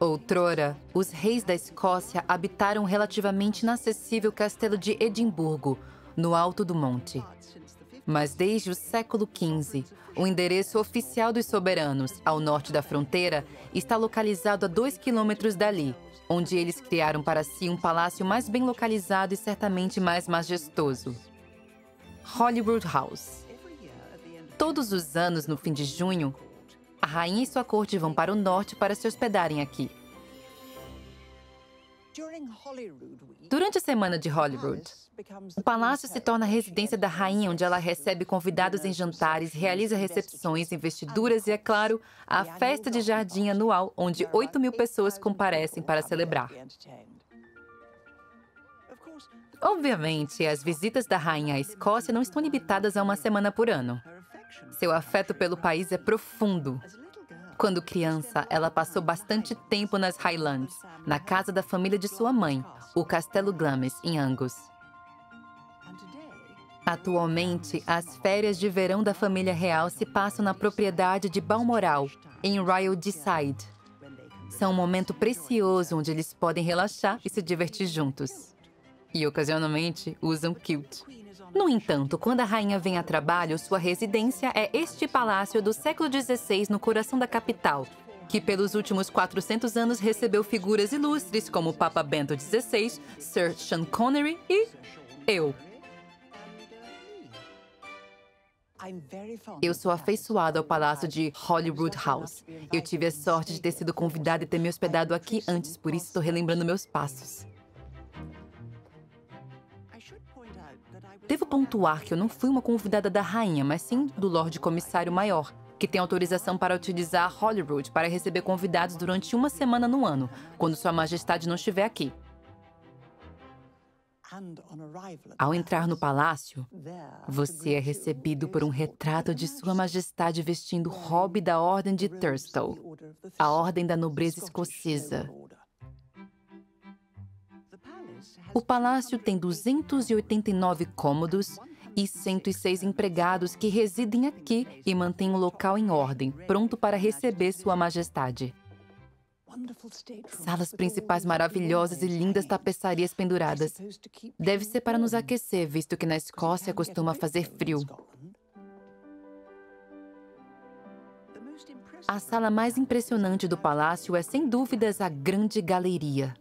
Outrora, os reis da Escócia habitaram o relativamente inacessível castelo de Edimburgo, no alto do monte. Mas desde o século XV, o endereço oficial dos soberanos, ao norte da fronteira, está localizado a dois quilômetros dali, onde eles criaram para si um palácio mais bem localizado e certamente mais majestoso. Holyrood House. Todos os anos, no fim de junho, a rainha e sua corte vão para o norte para se hospedarem aqui. Durante a semana de Holyrood, o palácio se torna a residência da rainha, onde ela recebe convidados em jantares, realiza recepções, investiduras e, é claro, a festa de jardim anual, onde 8 mil pessoas comparecem para celebrar. Obviamente, as visitas da rainha à Escócia não estão limitadas a uma semana por ano. Seu afeto pelo país é profundo. Quando criança, ela passou bastante tempo nas Highlands, na casa da família de sua mãe, o Castelo Glamis, em Angus. Atualmente, as férias de verão da família real se passam na propriedade de Balmoral, em Royal Deeside. São um momento precioso onde eles podem relaxar e se divertir juntos. E, ocasionalmente, usam kilt. No entanto, quando a rainha vem a trabalho, sua residência é este palácio do século XVI no coração da capital, que pelos últimos 400 anos recebeu figuras ilustres como Papa Bento XVI, Sir Sean Connery e eu. Eu sou afeiçoado ao palácio de Holyrood House. Eu tive a sorte de ter sido convidada e ter me hospedado aqui antes, por isso estou relembrando meus passos. Devo pontuar que eu não fui uma convidada da rainha, mas sim do Lorde Comissário Maior, que tem autorização para utilizar Holyrood para receber convidados durante uma semana no ano, quando Sua Majestade não estiver aqui. Ao entrar no palácio, você é recebido por um retrato de Sua Majestade vestindo hobby da Ordem de Thurstow, a Ordem da Nobreza Escocesa. O palácio tem 289 cômodos e 106 empregados que residem aqui e mantêm o local em ordem, pronto para receber Sua Majestade. Salas principais maravilhosas e lindas tapeçarias penduradas. Deve ser para nos aquecer, visto que na Escócia costuma fazer frio. A sala mais impressionante do palácio é, sem dúvidas, a Grande Galeria.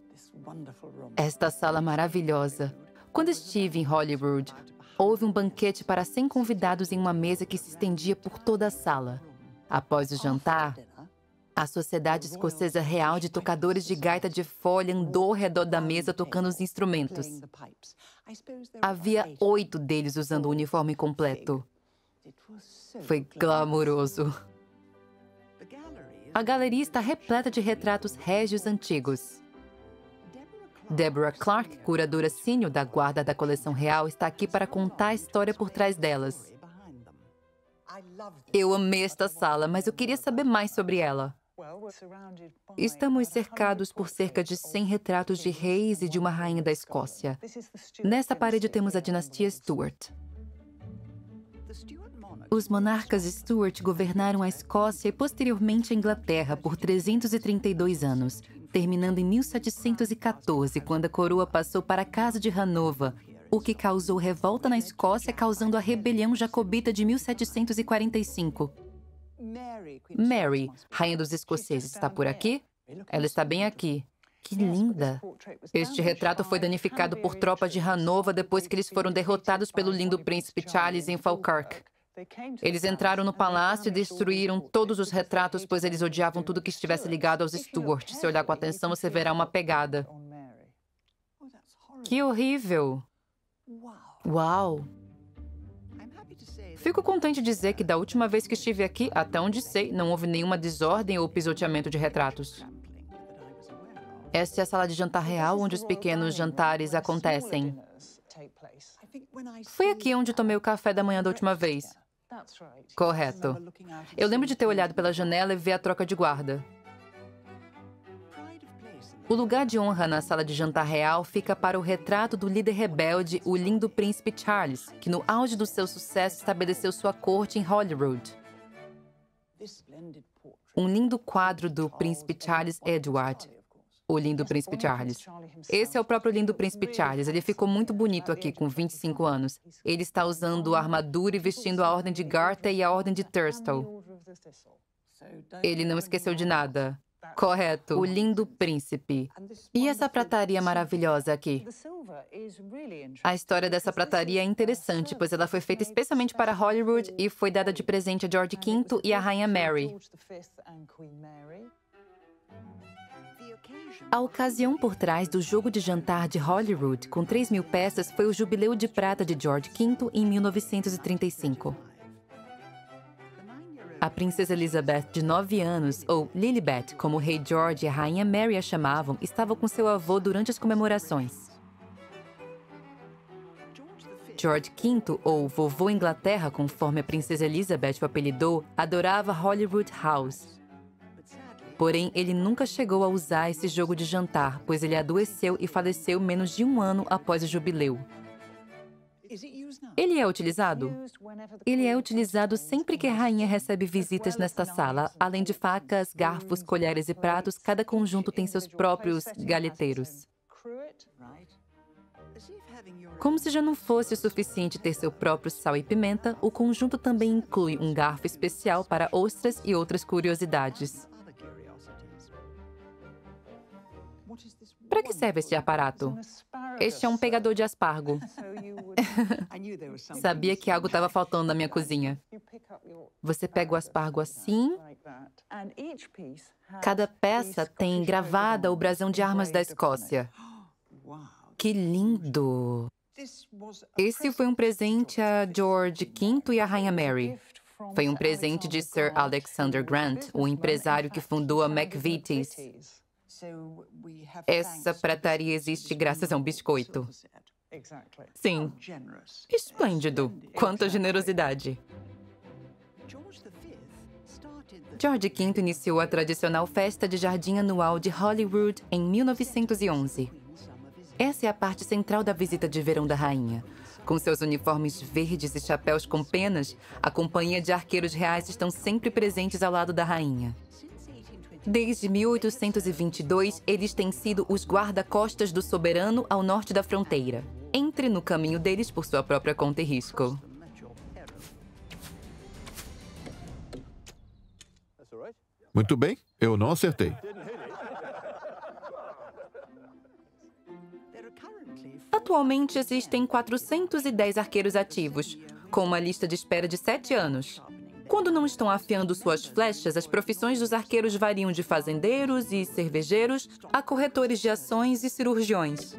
Esta sala maravilhosa. Quando estive em Hollywood, houve um banquete para 100 convidados em uma mesa que se estendia por toda a sala. Após o jantar, a Sociedade Escocesa Real de Tocadores de Gaita de Folha andou ao redor da mesa tocando os instrumentos. Havia oito deles usando o uniforme completo. Foi glamouroso. A galeria está repleta de retratos régios antigos. Deborah Clark, curadora sênior da guarda da coleção real, está aqui para contar a história por trás delas. Eu amei esta sala, mas eu queria saber mais sobre ela. Estamos cercados por cerca de 100 retratos de reis e de uma rainha da Escócia. Nesta parede temos a dinastia Stuart. Os monarcas Stuart governaram a Escócia e posteriormente a Inglaterra por 332 anos, terminando em 1714, quando a coroa passou para a Casa de Hanover, o que causou revolta na Escócia, causando a rebelião jacobita de 1745. Mary, rainha dos escoceses, está por aqui? Ela está bem aqui. Que linda! Este retrato foi danificado por tropas de Hanover depois que eles foram derrotados pelo lindo príncipe Charles em Falkirk. Eles entraram no palácio e destruíram todos os retratos, pois eles odiavam tudo que estivesse ligado aos Stuart. Se olhar com atenção, você verá uma pegada. Que horrível! Uau! Fico contente de dizer que da última vez que estive aqui, até onde sei, não houve nenhuma desordem ou pisoteamento de retratos. Esta é a sala de jantar real onde os pequenos jantares acontecem. Foi aqui onde tomei o café da manhã da última vez. Correto. Eu lembro de ter olhado pela janela e ver a troca de guarda. O lugar de honra na sala de jantar real fica para o retrato do líder rebelde, o lindo príncipe Charles, que no auge do seu sucesso estabeleceu sua corte em Holyrood. Um lindo quadro do príncipe Charles Edward, o lindo príncipe Charles. Esse é o próprio lindo príncipe Charles. Ele ficou muito bonito aqui, com 25 anos. Ele está usando armadura e vestindo a ordem de Garter e a ordem de Thurstall. Ele não esqueceu de nada. Correto, o lindo príncipe. E essa prataria maravilhosa aqui? A história dessa prataria é interessante, pois ela foi feita especialmente para Hollywood e foi dada de presente a George V e a Rainha Mary. A ocasião por trás do jogo de jantar de Hollywood, com 3 mil peças, foi o Jubileu de Prata de George V em 1935. A princesa Elizabeth, de 9 anos, ou Lilibet, como o rei George e a rainha Mary a chamavam, estava com seu avô durante as comemorações. George V, ou Vovô Inglaterra, conforme a princesa Elizabeth o apelidou, adorava Hollywood House. Porém, ele nunca chegou a usar esse jogo de jantar, pois ele adoeceu e faleceu menos de um ano após o jubileu. Ele é utilizado? Ele é utilizado sempre que a rainha recebe visitas nesta sala. Além de facas, garfos, colheres e pratos, cada conjunto tem seus próprios galheteiros. Como se já não fosse o suficiente ter seu próprio sal e pimenta, o conjunto também inclui um garfo especial para ostras e outras curiosidades. Para que serve este aparato? Este é um pegador de aspargo. Sabia que algo estava faltando na minha cozinha. Você pega o aspargo assim. Cada peça tem gravada o brasão de armas da Escócia. Que lindo! Esse foi um presente a George V e a Rainha Mary. Foi um presente de Sir Alexander Grant, o empresário que fundou a McVitie's. Essa prataria existe graças a um biscoito. Sim. Esplêndido. Quanta generosidade. George V iniciou a tradicional festa de jardim anual de Hollywood em 1911. Essa é a parte central da visita de verão da rainha. Com seus uniformes verdes e chapéus com penas, a companhia de arqueiros reais estão sempre presentes ao lado da rainha. Desde 1822, eles têm sido os guarda-costas do soberano ao norte da fronteira. Entre no caminho deles por sua própria conta e risco. Muito bem, eu não acertei. Atualmente existem 410 arqueiros ativos, com uma lista de espera de 7 anos. Quando não estão afiando suas flechas, as profissões dos arqueiros variam de fazendeiros e cervejeiros a corretores de ações e cirurgiões.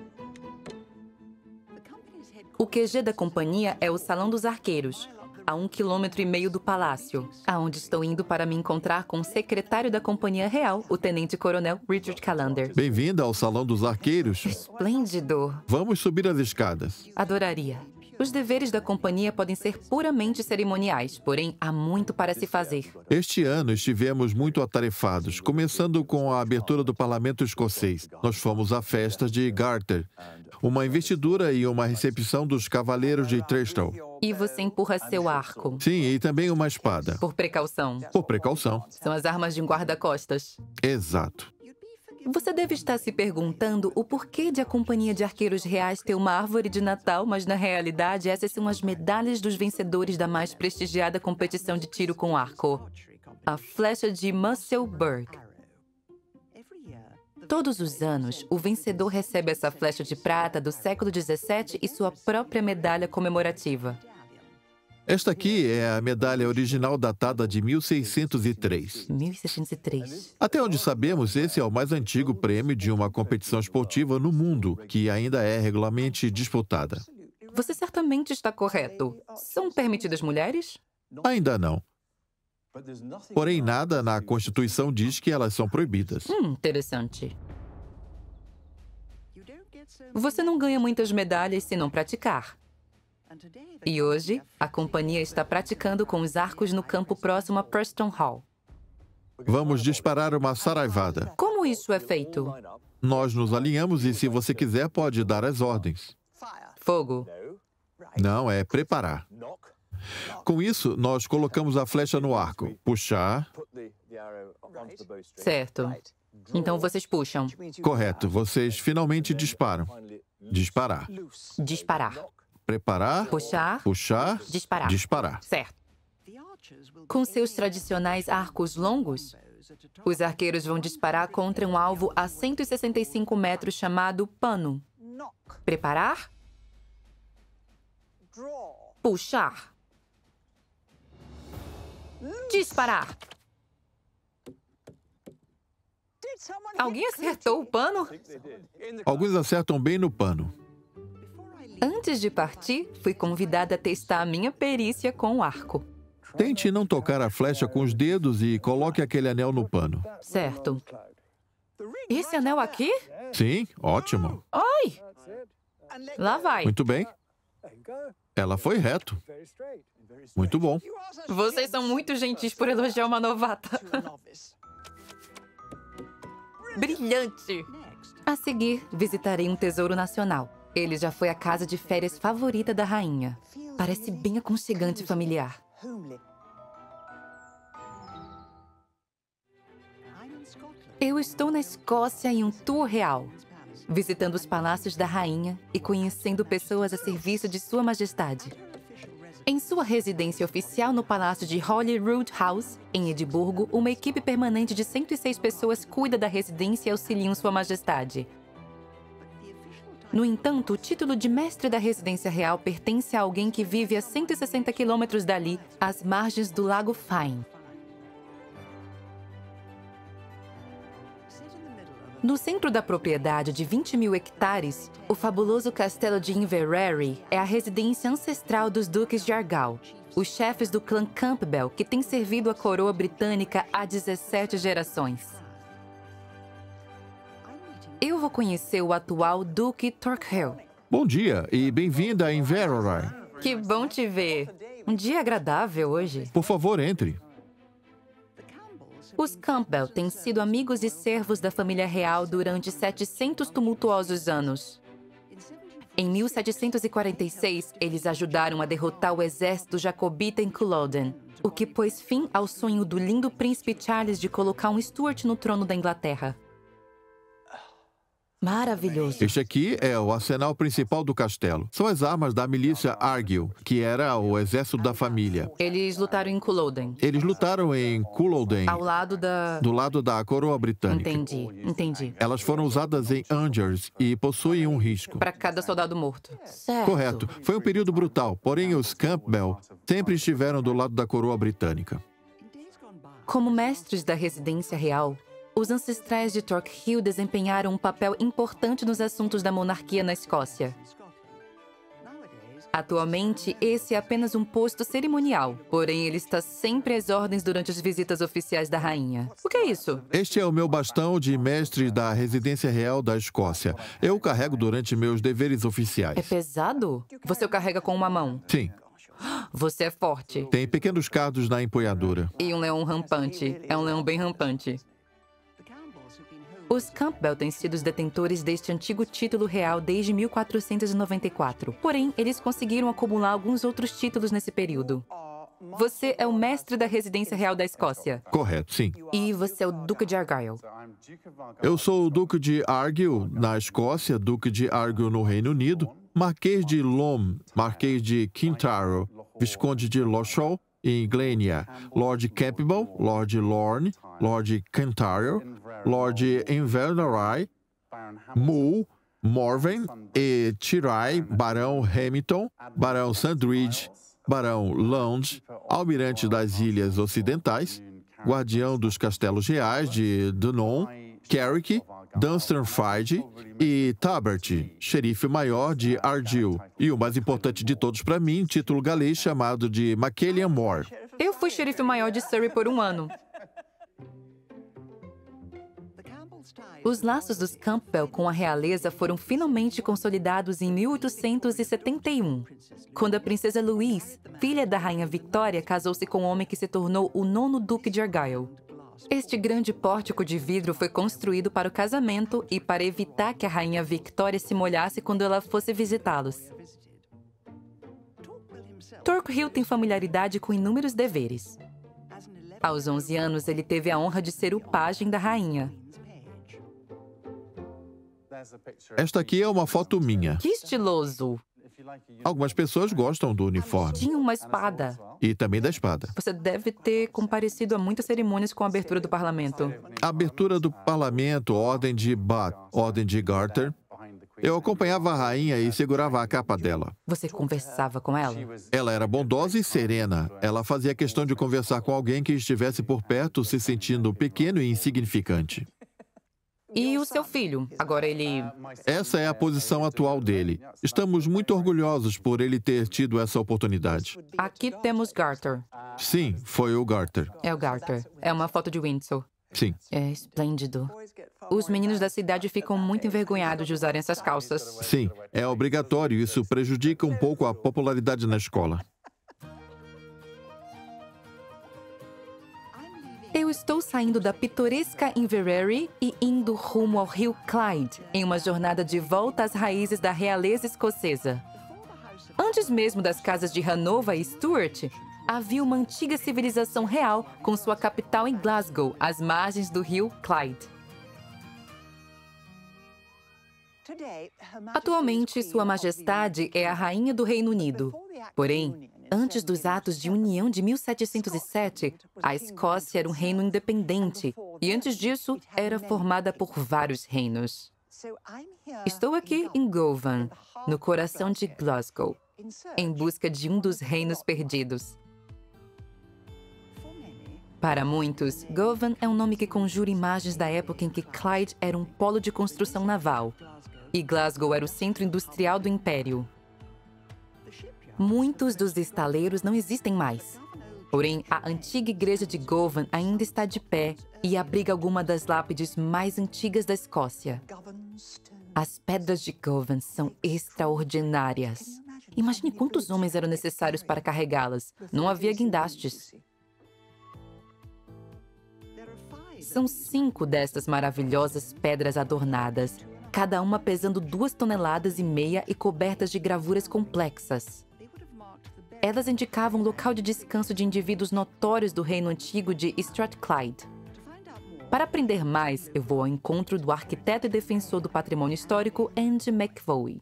O QG da companhia é o Salão dos Arqueiros, a um quilômetro e meio do palácio, aonde estou indo para me encontrar com o secretário da Companhia Real, o Tenente-Coronel Richard Callender. Bem-vinda ao Salão dos Arqueiros. Esplêndido. Vamos subir as escadas. Adoraria. Os deveres da companhia podem ser puramente cerimoniais, porém há muito para se fazer. Este ano estivemos muito atarefados, começando com a abertura do parlamento escocês. Nós fomos à festa de Garter, uma investidura e uma recepção dos cavaleiros de Tristol. E você empurra seu arco. Sim, e também uma espada. Por precaução. Por precaução. São as armas de um guarda-costas. Exato. Você deve estar se perguntando o porquê de a Companhia de Arqueiros Reais ter uma árvore de Natal, mas na realidade essas são as medalhas dos vencedores da mais prestigiada competição de tiro com arco, a Flecha de Musselburgh. Todos os anos, o vencedor recebe essa flecha de prata do século XVII e sua própria medalha comemorativa. Esta aqui é a medalha original datada de 1603. 1603. Até onde sabemos, esse é o mais antigo prêmio de uma competição esportiva no mundo, que ainda é regularmente disputada. Você certamente está correto. São permitidas mulheres? Ainda não. Porém, nada na Constituição diz que elas são proibidas. Hum, interessante. Você não ganha muitas medalhas se não praticar. E hoje, a companhia está praticando com os arcos no campo próximo a Preston Hall. Vamos disparar uma saraivada. Como isso é feito? Nós nos alinhamos e, se você quiser, pode dar as ordens. Fogo. Não, é preparar. Com isso, nós colocamos a flecha no arco. Puxar. Certo. Então vocês puxam. Correto. Vocês finalmente disparam. Disparar. Disparar. Preparar. Puxar. Puxar. Disparar. Disparar. Certo. Com seus tradicionais arcos longos, os arqueiros vão disparar contra um alvo a 165 metros chamado pano. Preparar. Puxar. Disparar. Alguém acertou o pano? Alguns acertam bem no pano. Antes de partir, fui convidada a testar a minha perícia com o arco. Tente não tocar a flecha com os dedos e coloque aquele anel no pano. Certo. Esse anel aqui? Sim, ótimo. Oi! Lá vai. Muito bem. Ela foi reto. Muito bom. Vocês são muito gentis por elogiar uma novata. Brilhante! A seguir, visitarei um tesouro nacional. Ele já foi a casa de férias favorita da rainha. Parece bem aconchegante e familiar. Eu estou na Escócia em um tour real, visitando os palácios da rainha e conhecendo pessoas a serviço de Sua Majestade. Em sua residência oficial no Palácio de Holyrood House, em Edimburgo, uma equipe permanente de 106 pessoas cuida da residência e auxilia Sua Majestade. No entanto, o título de mestre da residência real pertence a alguém que vive a 160 quilômetros dali, às margens do Lago Fyne. No centro da propriedade de 20 mil hectares, o fabuloso castelo de Inverary é a residência ancestral dos duques de Argyll, os chefes do clã Campbell, que tem servido a coroa britânica há 17 gerações. Eu vou conhecer o atual Duque Torquil. Bom dia e bem-vinda a Inverary. Que bom te ver. Um dia agradável hoje. Por favor, entre. Os Campbell têm sido amigos e servos da família real durante 700 tumultuosos anos. Em 1746, eles ajudaram a derrotar o exército jacobita em Culloden, o que pôs fim ao sonho do lindo príncipe Charles de colocar um Stuart no trono da Inglaterra. Maravilhoso. Este aqui é o arsenal principal do castelo. São as armas da milícia Argyll, que era o exército da família. Eles lutaram em Culloden. Eles lutaram em Culloden, Ao lado da. do lado da coroa britânica. Entendi, entendi. Elas foram usadas em Angers e possuem um risco. Para cada soldado morto. Certo. Correto. Foi um período brutal, porém os Campbell sempre estiveram do lado da coroa britânica. Como mestres da residência real, os ancestrais de Torquil desempenharam um papel importante nos assuntos da monarquia na Escócia. Atualmente, esse é apenas um posto cerimonial, porém ele está sempre às ordens durante as visitas oficiais da rainha. O que é isso? Este é o meu bastão de mestre da Residência Real da Escócia. Eu o carrego durante meus deveres oficiais. É pesado? Você o carrega com uma mão. Sim. Você é forte. Tem pequenos cardos na empunhadura. E um leão rampante. É um leão bem rampante. Os Campbell têm sido os detentores deste antigo título real desde 1494. Porém, eles conseguiram acumular alguns outros títulos nesse período. Você é o mestre da residência real da Escócia. Correto, sim. E você é o Duque de Argyll. Eu sou o Duque de Argyll na Escócia, Duque de Argyll no Reino Unido, Marquês de Lom, Marquês de Quintaro, Visconde de Lochal, em Glenia, Lord Campbell, Lord Lorne, Lord Kentire, Lord Invernaray, Mull, Morven e Tirai, Barão Hamilton, Barão Sandridge, Barão Lounge, Almirante das Ilhas Ocidentais, Guardião dos Castelos Reais de Dunon, Carrick, Dunstanfide e Tabert, xerife maior de Argyll. E o mais importante de todos para mim, título galês chamado de Mackelian Moore. Eu fui xerife maior de Surrey por um ano. Os laços dos Campbell com a realeza foram finalmente consolidados em 1871, quando a princesa Louise, filha da rainha Victoria, casou-se com o homem que se tornou o nono duque de Argyll. Este grande pórtico de vidro foi construído para o casamento e para evitar que a rainha Victoria se molhasse quando ela fosse visitá-los. Torquil tem familiaridade com inúmeros deveres. Aos 11 anos, ele teve a honra de ser o pajem da rainha. Esta aqui é uma foto minha. Que estiloso! Algumas pessoas gostam do uniforme. Tinha uma espada. E também da espada. Você deve ter comparecido a muitas cerimônias com a abertura do parlamento. A abertura do parlamento, ordem de Bath, ordem de Garter. Eu acompanhava a rainha e segurava a capa dela. Você conversava com ela? Ela era bondosa e serena. Ela fazia questão de conversar com alguém que estivesse por perto, se sentindo pequeno e insignificante. E o seu filho? Agora ele. Essa é a posição atual dele. Estamos muito orgulhosos por ele ter tido essa oportunidade. Aqui temos Garter. Sim, foi o Garter. É o Garter. É uma foto de Windsor. Sim. É esplêndido. Os meninos da cidade ficam muito envergonhados de usarem essas calças. Sim, é obrigatório. Isso prejudica um pouco a popularidade na escola. Eu estou saindo da pitoresca Inverary e indo rumo ao rio Clyde, em uma jornada de volta às raízes da realeza escocesa. Antes mesmo das casas de Hanover e Stuart, havia uma antiga civilização real com sua capital em Glasgow, às margens do rio Clyde. Atualmente, Sua Majestade é a Rainha do Reino Unido. Porém, Antes dos atos de união de 1707, a Escócia era um reino independente e, antes disso, era formada por vários reinos. Estou aqui em Govan, no coração de Glasgow, em busca de um dos reinos perdidos. Para muitos, Govan é um nome que conjura imagens da época em que Clyde era um polo de construção naval e Glasgow era o centro industrial do império. Muitos dos estaleiros não existem mais. Porém, a antiga igreja de Govan ainda está de pé e abriga alguma das lápides mais antigas da Escócia. As pedras de Govan são extraordinárias. Imagine quantos homens eram necessários para carregá-las. Não havia guindastes. São cinco destas maravilhosas pedras adornadas, cada uma pesando duas toneladas e meia e cobertas de gravuras complexas. Elas indicavam local de descanso de indivíduos notórios do reino antigo de Strathclyde. Para aprender mais, eu vou ao encontro do arquiteto e defensor do patrimônio histórico Andy McVoy.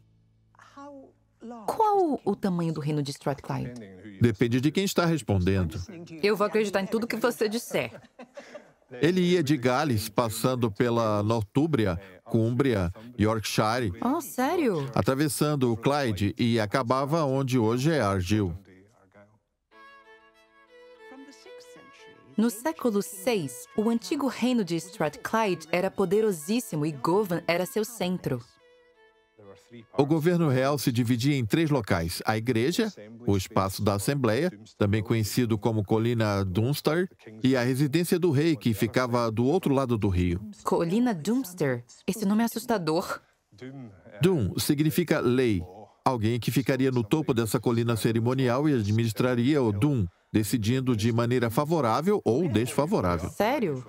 Qual o tamanho do reino de Strathclyde? Depende de quem está respondendo. Eu vou acreditar em tudo que você disser. Ele ia de Gales, passando pela Nortúmbria, Cúmbria, Yorkshire. Oh, sério? Atravessando o Clyde e acabava onde hoje é Argyll. No século VI, o antigo reino de Strathclyde era poderosíssimo e Govan era seu centro. O governo real se dividia em três locais: a igreja, o espaço da Assembleia, também conhecido como Colina Dunster, e a residência do rei, que ficava do outro lado do rio. Colina Doomster. Esse nome é assustador. Dum significa lei. Alguém que ficaria no topo dessa colina cerimonial e administraria o Dum, decidindo de maneira favorável ou desfavorável. Sério?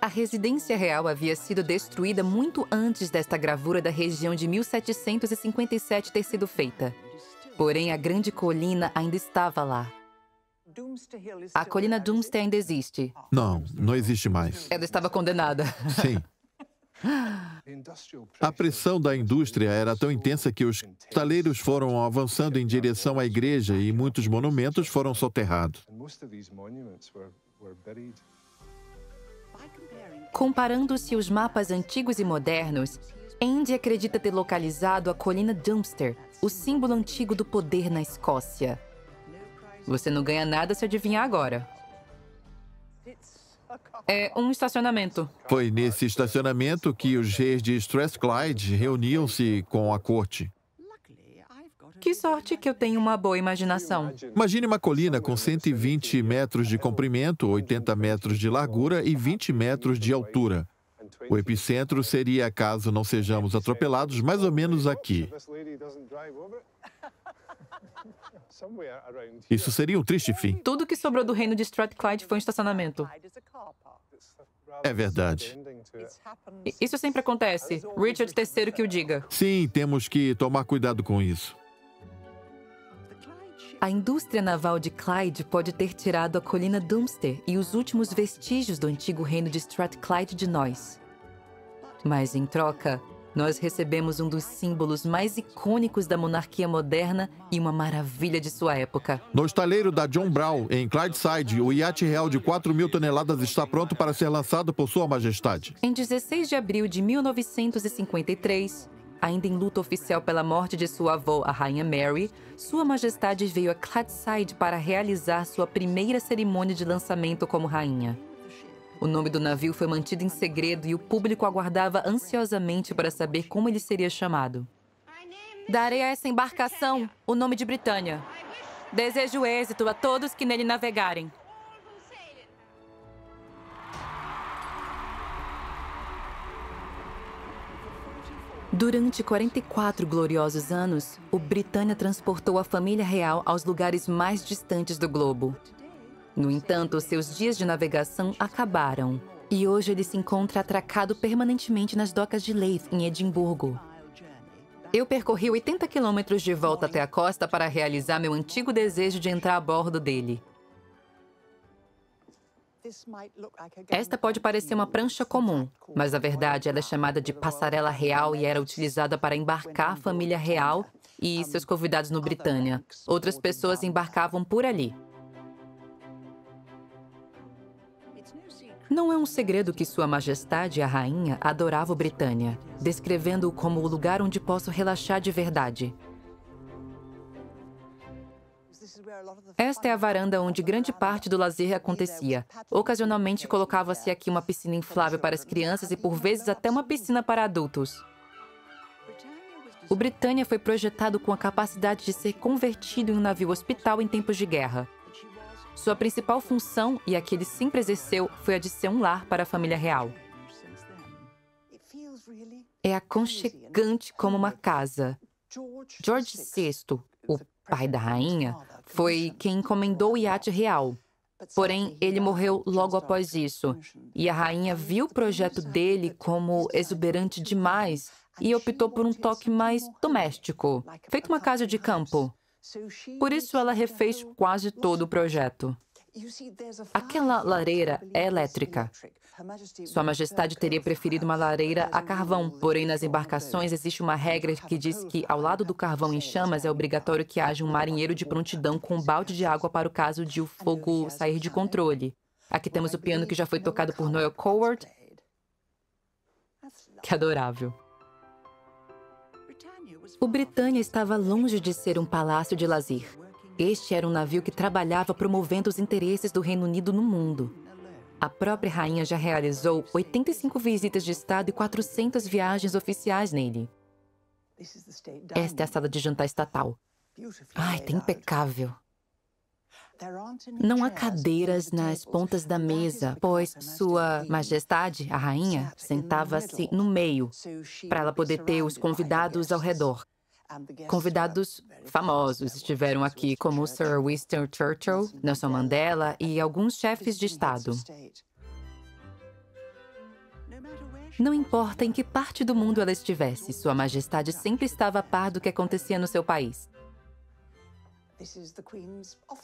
A residência real havia sido destruída muito antes desta gravura da região de 1757 ter sido feita. Porém, a grande colina ainda estava lá. A colina Doomster ainda existe. Não, não existe mais. Ela estava condenada. Sim. A pressão da indústria era tão intensa que os taleiros foram avançando em direção à igreja e muitos monumentos foram soterrados. Comparando-se os mapas antigos e modernos, Andy acredita ter localizado a colina Dumpster, o símbolo antigo do poder na Escócia. Você não ganha nada se adivinhar agora. É um estacionamento. Foi nesse estacionamento que os reis de Strathclyde reuniam-se com a corte. Que sorte que eu tenho uma boa imaginação. Imagine uma colina com 120 metros de comprimento, 80 metros de largura e 20 metros de altura. O epicentro seria, caso não sejamos atropelados, mais ou menos aqui. Isso seria um triste fim. Tudo que sobrou do reino de Strathclyde foi um estacionamento. É verdade. Isso sempre acontece. Richard III que o diga. Sim, temos que tomar cuidado com isso. A indústria naval de Clyde pode ter tirado a colina Doomster e os últimos vestígios do antigo reino de Strathclyde de nós. Mas, em troca, nós recebemos um dos símbolos mais icônicos da monarquia moderna e uma maravilha de sua época. No estaleiro da John Brown, em Clydeside, o iate real de 4 mil toneladas está pronto para ser lançado por Sua Majestade. Em 16 de abril de 1953, ainda em luta oficial pela morte de sua avó, a Rainha Mary, Sua Majestade veio a Clydeside para realizar sua primeira cerimônia de lançamento como rainha. O nome do navio foi mantido em segredo e o público aguardava ansiosamente para saber como ele seria chamado. Darei a essa embarcação o nome de Britânia. Desejo êxito a todos que nele navegarem. Durante 44 gloriosos anos, o Britânia transportou a família real aos lugares mais distantes do globo. No entanto, seus dias de navegação acabaram. E hoje ele se encontra atracado permanentemente nas docas de Leith, em Edimburgo. Eu percorri 80 quilômetros de volta até a costa para realizar meu antigo desejo de entrar a bordo dele. Esta pode parecer uma prancha comum, mas na verdade ela é chamada de passarela real e era utilizada para embarcar a família real e seus convidados no Britânia. Outras pessoas embarcavam por ali. Não é um segredo que Sua Majestade, a Rainha, adorava o Britânia, descrevendo-o como o lugar onde posso relaxar de verdade. Esta é a varanda onde grande parte do lazer acontecia. Ocasionalmente colocava-se aqui uma piscina inflável para as crianças e por vezes até uma piscina para adultos. O Britânia foi projetado com a capacidade de ser convertido em um navio hospital em tempos de guerra. Sua principal função, e a que ele sempre exerceu, foi a de ser um lar para a família real. É aconchegante como uma casa. George VI, o pai da rainha, foi quem encomendou o iate real. Porém, ele morreu logo após isso. E a rainha viu o projeto dele como exuberante demais e optou por um toque mais doméstico, feito uma casa de campo. Por isso, ela refez quase todo o projeto. Aquela lareira é elétrica. Sua Majestade teria preferido uma lareira a carvão, porém, nas embarcações existe uma regra que diz que, ao lado do carvão em chamas, é obrigatório que haja um marinheiro de prontidão com um balde de água para o caso de o fogo sair de controle. Aqui temos o piano que já foi tocado por Noel Coward. Que adorável. O Britânia estava longe de ser um palácio de lazer. Este era um navio que trabalhava promovendo os interesses do Reino Unido no mundo. A própria rainha já realizou 85 visitas de Estado e 400 viagens oficiais nele. Esta é a sala de jantar estatal. Ai, tá impecável. Não há cadeiras nas pontas da mesa, pois Sua Majestade, a rainha, sentava-se no meio, para ela poder ter os convidados ao redor. Convidados famosos estiveram aqui, como Sir Winston Churchill, Nelson Mandela e alguns chefes de Estado. Não importa em que parte do mundo ela estivesse, Sua Majestade sempre estava a par do que acontecia no seu país.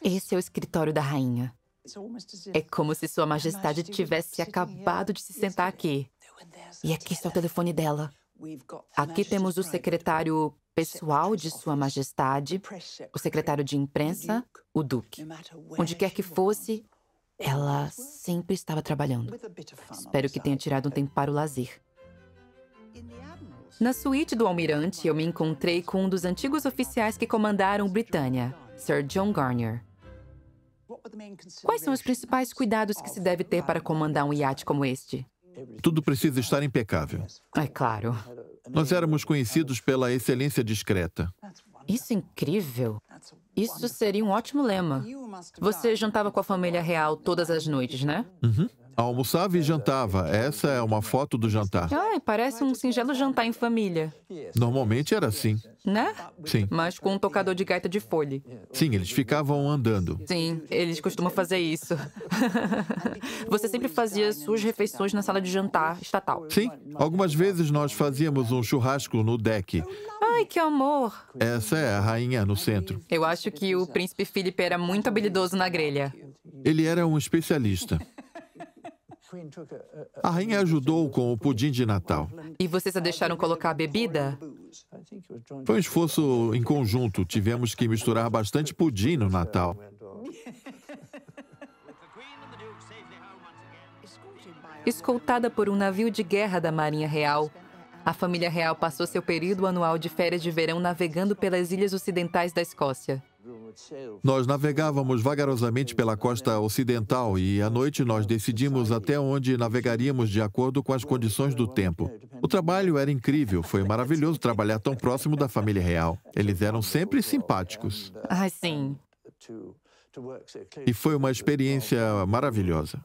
Esse é o escritório da rainha. É como se Sua Majestade tivesse acabado de se sentar aqui. E aqui está o telefone dela. Aqui temos o secretário pessoal de Sua Majestade, o secretário de imprensa, o Duque. Onde quer que fosse, ela sempre estava trabalhando. Espero que tenha tirado um tempo para o lazer. Na suíte do almirante, eu me encontrei com um dos antigos oficiais que comandaram Britânia, Sir John Garnier. Quais são os principais cuidados que se deve ter para comandar um iate como este? Tudo precisa estar impecável. É claro. Nós éramos conhecidos pela excelência discreta. Isso é incrível. Isso seria um ótimo lema. Você jantava com a família real todas as noites, né? Uhum. Almoçava e jantava. Essa é uma foto do jantar. Ai, parece um singelo jantar em família. Normalmente era assim. Né? Sim. Mas com um tocador de gaita de folha. Sim, eles ficavam andando. Sim, eles costumam fazer isso. Você sempre fazia suas refeições na sala de jantar estatal. Sim, algumas vezes nós fazíamos um churrasco no deck. Ai, que amor! Essa é a rainha no centro. Eu acho que o príncipe Felipe era muito habilidoso na grelha. Ele era um especialista. A rainha ajudou com o pudim de Natal. E vocês a deixaram colocar a bebida? Foi um esforço em conjunto. Tivemos que misturar bastante pudim no Natal. Escoltada por um navio de guerra da Marinha Real, a família real passou seu período anual de férias de verão navegando pelas ilhas ocidentais da Escócia. Nós navegávamos vagarosamente pela costa ocidental e à noite nós decidimos até onde navegaríamos de acordo com as condições do tempo. O trabalho era incrível, foi maravilhoso trabalhar tão próximo da família real. Eles eram sempre simpáticos. Ah, sim. E foi uma experiência maravilhosa.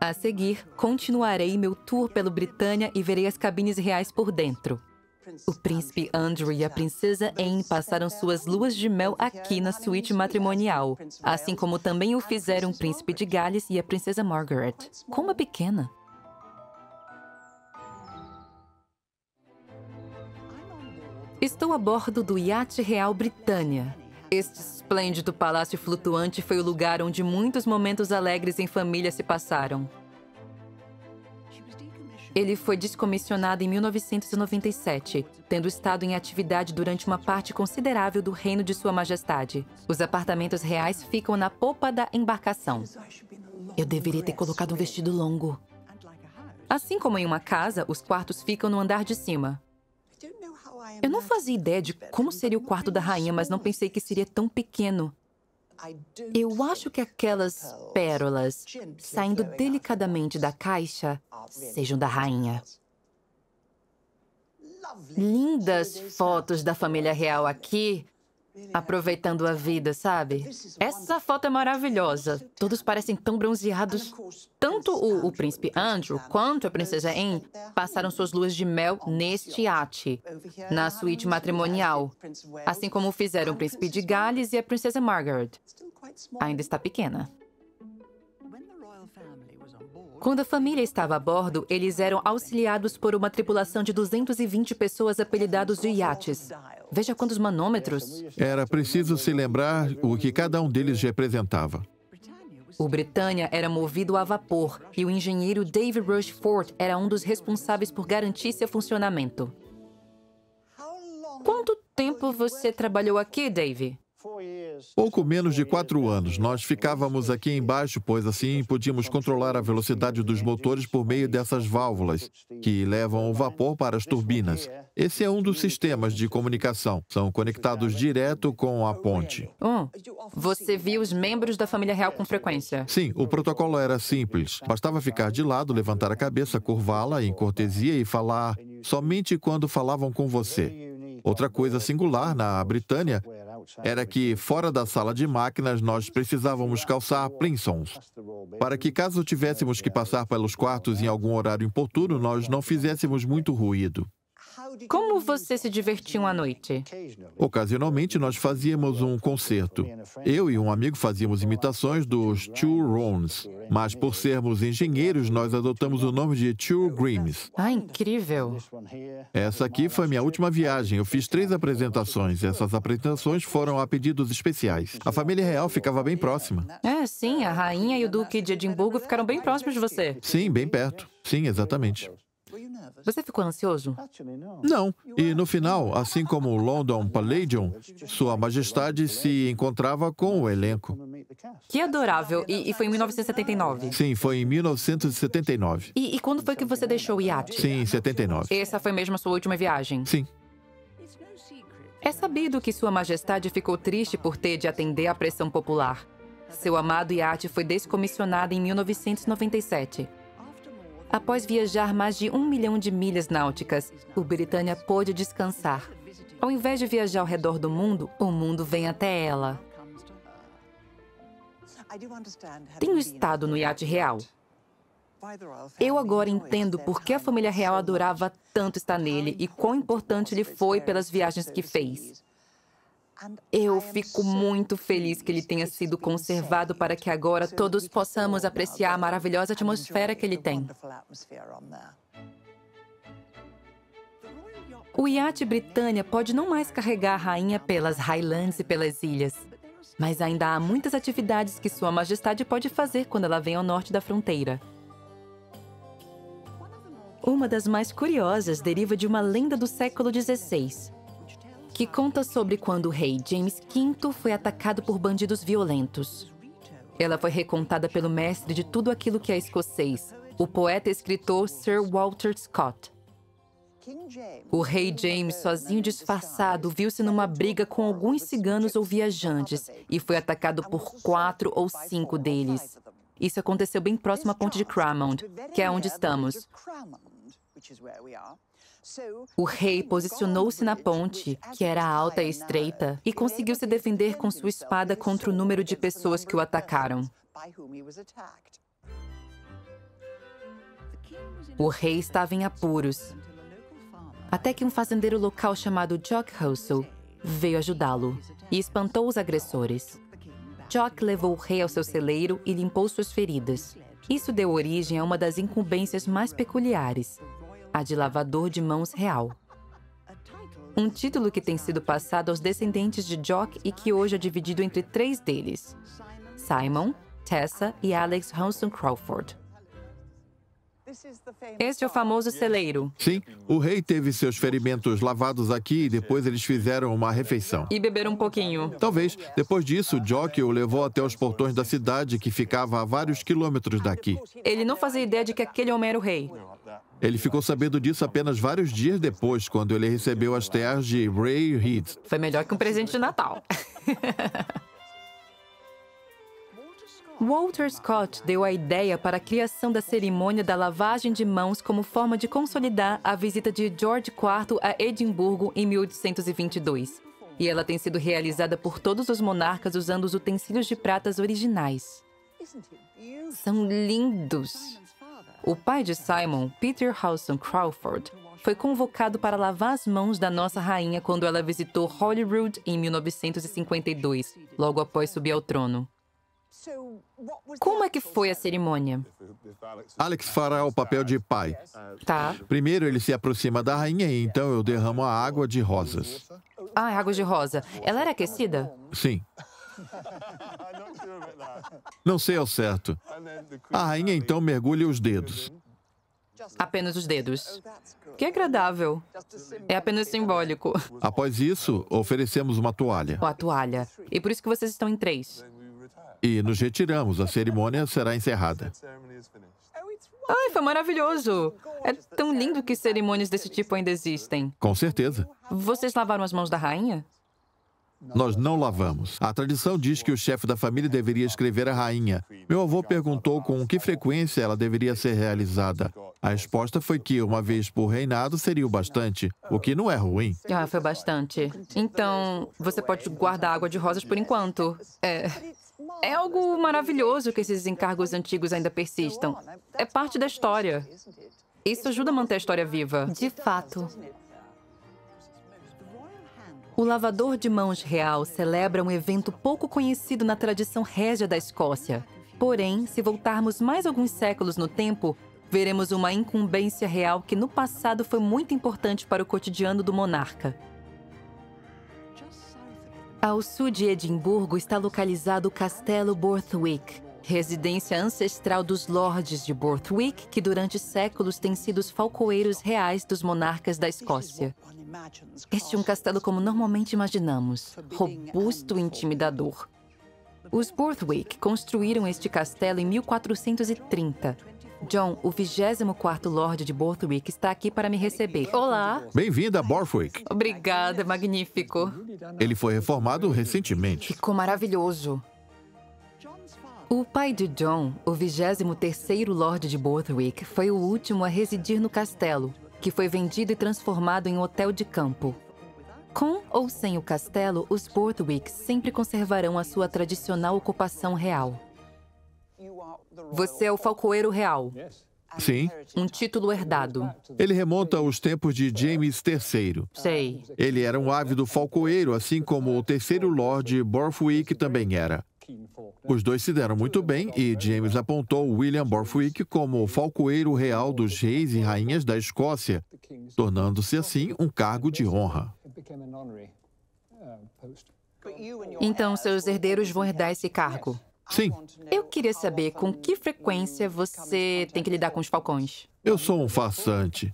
A seguir, continuarei meu tour pelo Britânia e verei as cabines reais por dentro. O príncipe Andrew e a princesa Anne passaram suas luas de mel aqui na suíte matrimonial, assim como também o fizeram o príncipe de Gales e a princesa Margaret. Como é pequena. Estou a bordo do iate real Britânia. Este esplêndido palácio flutuante foi o lugar onde muitos momentos alegres em família se passaram. Ele foi descomissionado em 1997, tendo estado em atividade durante uma parte considerável do reino de Sua Majestade. Os apartamentos reais ficam na popa da embarcação. Eu deveria ter colocado um vestido longo. Assim como em uma casa, os quartos ficam no andar de cima. Eu não fazia ideia de como seria o quarto da rainha, mas não pensei que seria tão pequeno. Eu acho que aquelas pérolas saindo delicadamente da caixa sejam da rainha. Lindas fotos da família real aqui, aproveitando a vida, sabe? Essa foto é maravilhosa. Todos parecem tão bronzeados. Tanto o, o, príncipe Andrew quanto a princesa Anne passaram suas luas de mel neste iate, na suíte matrimonial, assim como fizeram o príncipe de Gales e a princesa Margaret. Ainda está pequena. Quando a família estava a bordo, eles eram auxiliados por uma tripulação de 220 pessoas apelidados de iates. Veja quantos manômetros. Era preciso se lembrar o que cada um deles representava. O Britânia era movido a vapor e o engenheiro David Rushford era um dos responsáveis por garantir seu funcionamento. Quanto tempo você trabalhou aqui, Dave? Pouco menos de quatro anos. Nós ficávamos aqui embaixo, pois assim podíamos controlar a velocidade dos motores por meio dessas válvulas, que levam o vapor para as turbinas. Esse é um dos sistemas de comunicação. São conectados direto com a ponte. Oh, você via os membros da família real com frequência? Sim, o protocolo era simples. Bastava ficar de lado, levantar a cabeça, curvá-la em cortesia e falar somente quando falavam com você. Outra coisa singular na Britânia era que, fora da sala de máquinas, nós precisávamos calçar plinsons, para que, caso tivéssemos que passar pelos quartos em algum horário importuno, nós não fizéssemos muito ruído. Como você se divertiu à noite? Ocasionalmente, nós fazíamos um concerto. Eu e um amigo fazíamos imitações dos Two Rones, mas por sermos engenheiros, nós adotamos o nome de Two Grims. Ah, incrível! Essa aqui foi minha última viagem. Eu fiz três apresentações. Essas apresentações foram a pedidos especiais. A família real ficava bem próxima. É, sim, a rainha e o duque de Edimburgo ficaram bem próximos de você. Sim, bem perto. Sim, exatamente. Você ficou ansioso? Não. E no final, assim como o London Palladium, Sua Majestade se encontrava com o elenco. Que adorável. E, e foi em 1979? Sim, foi em 1979. E, e quando foi que você deixou o iate? Sim, em 79. Essa foi mesmo a sua última viagem? Sim. É sabido que Sua Majestade ficou triste por ter de atender à pressão popular. Seu amado iate foi descomissionado em 1997. Após viajar mais de um milhão de milhas náuticas, o Britânia pôde descansar. Ao invés de viajar ao redor do mundo, o mundo vem até ela. Tenho estado no iate real. Eu agora entendo por que a família real adorava tanto estar nele e quão importante ele foi pelas viagens que fez. Eu fico muito feliz que ele tenha sido conservado para que agora todos possamos apreciar a maravilhosa atmosfera que ele tem. O iate Britânia pode não mais carregar a rainha pelas Highlands e pelas ilhas, mas ainda há muitas atividades que Sua Majestade pode fazer quando ela vem ao norte da fronteira. Uma das mais curiosas deriva de uma lenda do século XVI que conta sobre quando o rei James V foi atacado por bandidos violentos. Ela foi recontada pelo mestre de tudo aquilo que é escocês, o poeta e escritor Sir Walter Scott. O rei James, sozinho disfarçado, viu-se numa briga com alguns ciganos ou viajantes e foi atacado por quatro ou cinco deles. Isso aconteceu bem próximo à ponte de Cramond, que é onde estamos. O rei posicionou-se na ponte, que era alta e estreita, e conseguiu se defender com sua espada contra o número de pessoas que o atacaram. O rei estava em apuros, até que um fazendeiro local chamado Jock Russell veio ajudá-lo e espantou os agressores. Jock levou o rei ao seu celeiro e limpou suas feridas. Isso deu origem a uma das incumbências mais peculiares, a de lavador de mãos real. Um título que tem sido passado aos descendentes de Jock e que hoje é dividido entre três deles: Simon, Tessa e Alex Hanson Crawford. Este é o famoso celeiro. Sim, o rei teve seus ferimentos lavados aqui e depois eles fizeram uma refeição. E beberam um pouquinho. Talvez. Depois disso, Jock o levou até os portões da cidade, que ficava a vários quilômetros daqui. Ele não fazia ideia de que aquele homem era o rei. Ele ficou sabendo disso apenas vários dias depois, quando ele recebeu as terras de Ray Reed. Foi melhor que um presente de Natal. Walter Scott deu a ideia para a criação da cerimônia da lavagem de mãos como forma de consolidar a visita de George IV a Edimburgo em 1822. E ela tem sido realizada por todos os monarcas usando os utensílios de pratas originais. São lindos! O pai de Simon, Peter Howson Crawford, foi convocado para lavar as mãos da nossa rainha quando ela visitou Holyrood em 1952, logo após subir ao trono. Como é que foi a cerimônia? Alex fará o papel de pai. Tá. Primeiro ele se aproxima da rainha e então eu derramo a água de rosas. Ah, água de rosa. Ela era aquecida? Sim. Não sei ao certo. A rainha então mergulha os dedos. Apenas os dedos. Que agradável. É apenas simbólico. Após isso, oferecemos uma toalha. Ou a toalha. E por isso que vocês estão em três. E nos retiramos. A cerimônia será encerrada. Ai, foi maravilhoso! É tão lindo que cerimônias desse tipo ainda existem. Com certeza. Vocês lavaram as mãos da rainha? Nós não lavamos. A tradição diz que o chefe da família deveria escrever a rainha. Meu avô perguntou com que frequência ela deveria ser realizada. A resposta foi que uma vez por reinado seria o bastante, o que não é ruim. Ah, foi bastante. Então, você pode guardar água de rosas por enquanto. É. É algo maravilhoso que esses encargos antigos ainda persistam. É parte da história. Isso ajuda a manter a história viva. De fato. O lavador de mãos real celebra um evento pouco conhecido na tradição régia da Escócia. Porém, se voltarmos mais alguns séculos no tempo, veremos uma incumbência real que no passado foi muito importante para o cotidiano do monarca. Ao sul de Edimburgo está localizado o Castelo Borthwick, residência ancestral dos lordes de Borthwick, que durante séculos têm sido os falcoeiros reais dos monarcas da Escócia. Este é um castelo como normalmente imaginamos, robusto e intimidador. Os Borthwick construíram este castelo em 1430. John, o 24º Lorde de Borthwick, está aqui para me receber. Olá! Bem-vinda a Borthwick. Obrigada, magnífico. Ele foi reformado recentemente. Ficou maravilhoso. O pai de John, o 23º Lorde de Borthwick, foi o último a residir no castelo que foi vendido e transformado em hotel de campo. Com ou sem o castelo, os Borthwicks sempre conservarão a sua tradicional ocupação real. Você é o falcoeiro real. Sim. Um título herdado. Ele remonta aos tempos de James III. Sei. Ele era um ávido falcoeiro, assim como o terceiro Lord Borthwick também era. Os dois se deram muito bem e James apontou William Borthwick como o falcoeiro real dos reis e rainhas da Escócia, tornando-se assim um cargo de honra. Então, seus herdeiros vão herdar esse cargo? Sim. Eu queria saber com que frequência você tem que lidar com os falcões. Eu sou um farsante.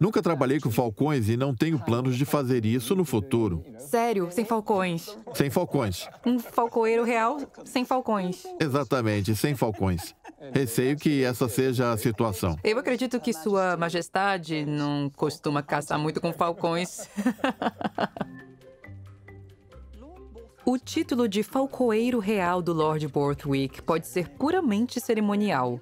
Nunca trabalhei com falcões e não tenho planos de fazer isso no futuro. Sério, sem falcões? Sem falcões. Um falcoeiro real sem falcões. Exatamente, sem falcões. Receio que essa seja a situação. Eu acredito que Sua Majestade não costuma caçar muito com falcões. o título de Falcoeiro Real do Lord Borthwick pode ser puramente cerimonial.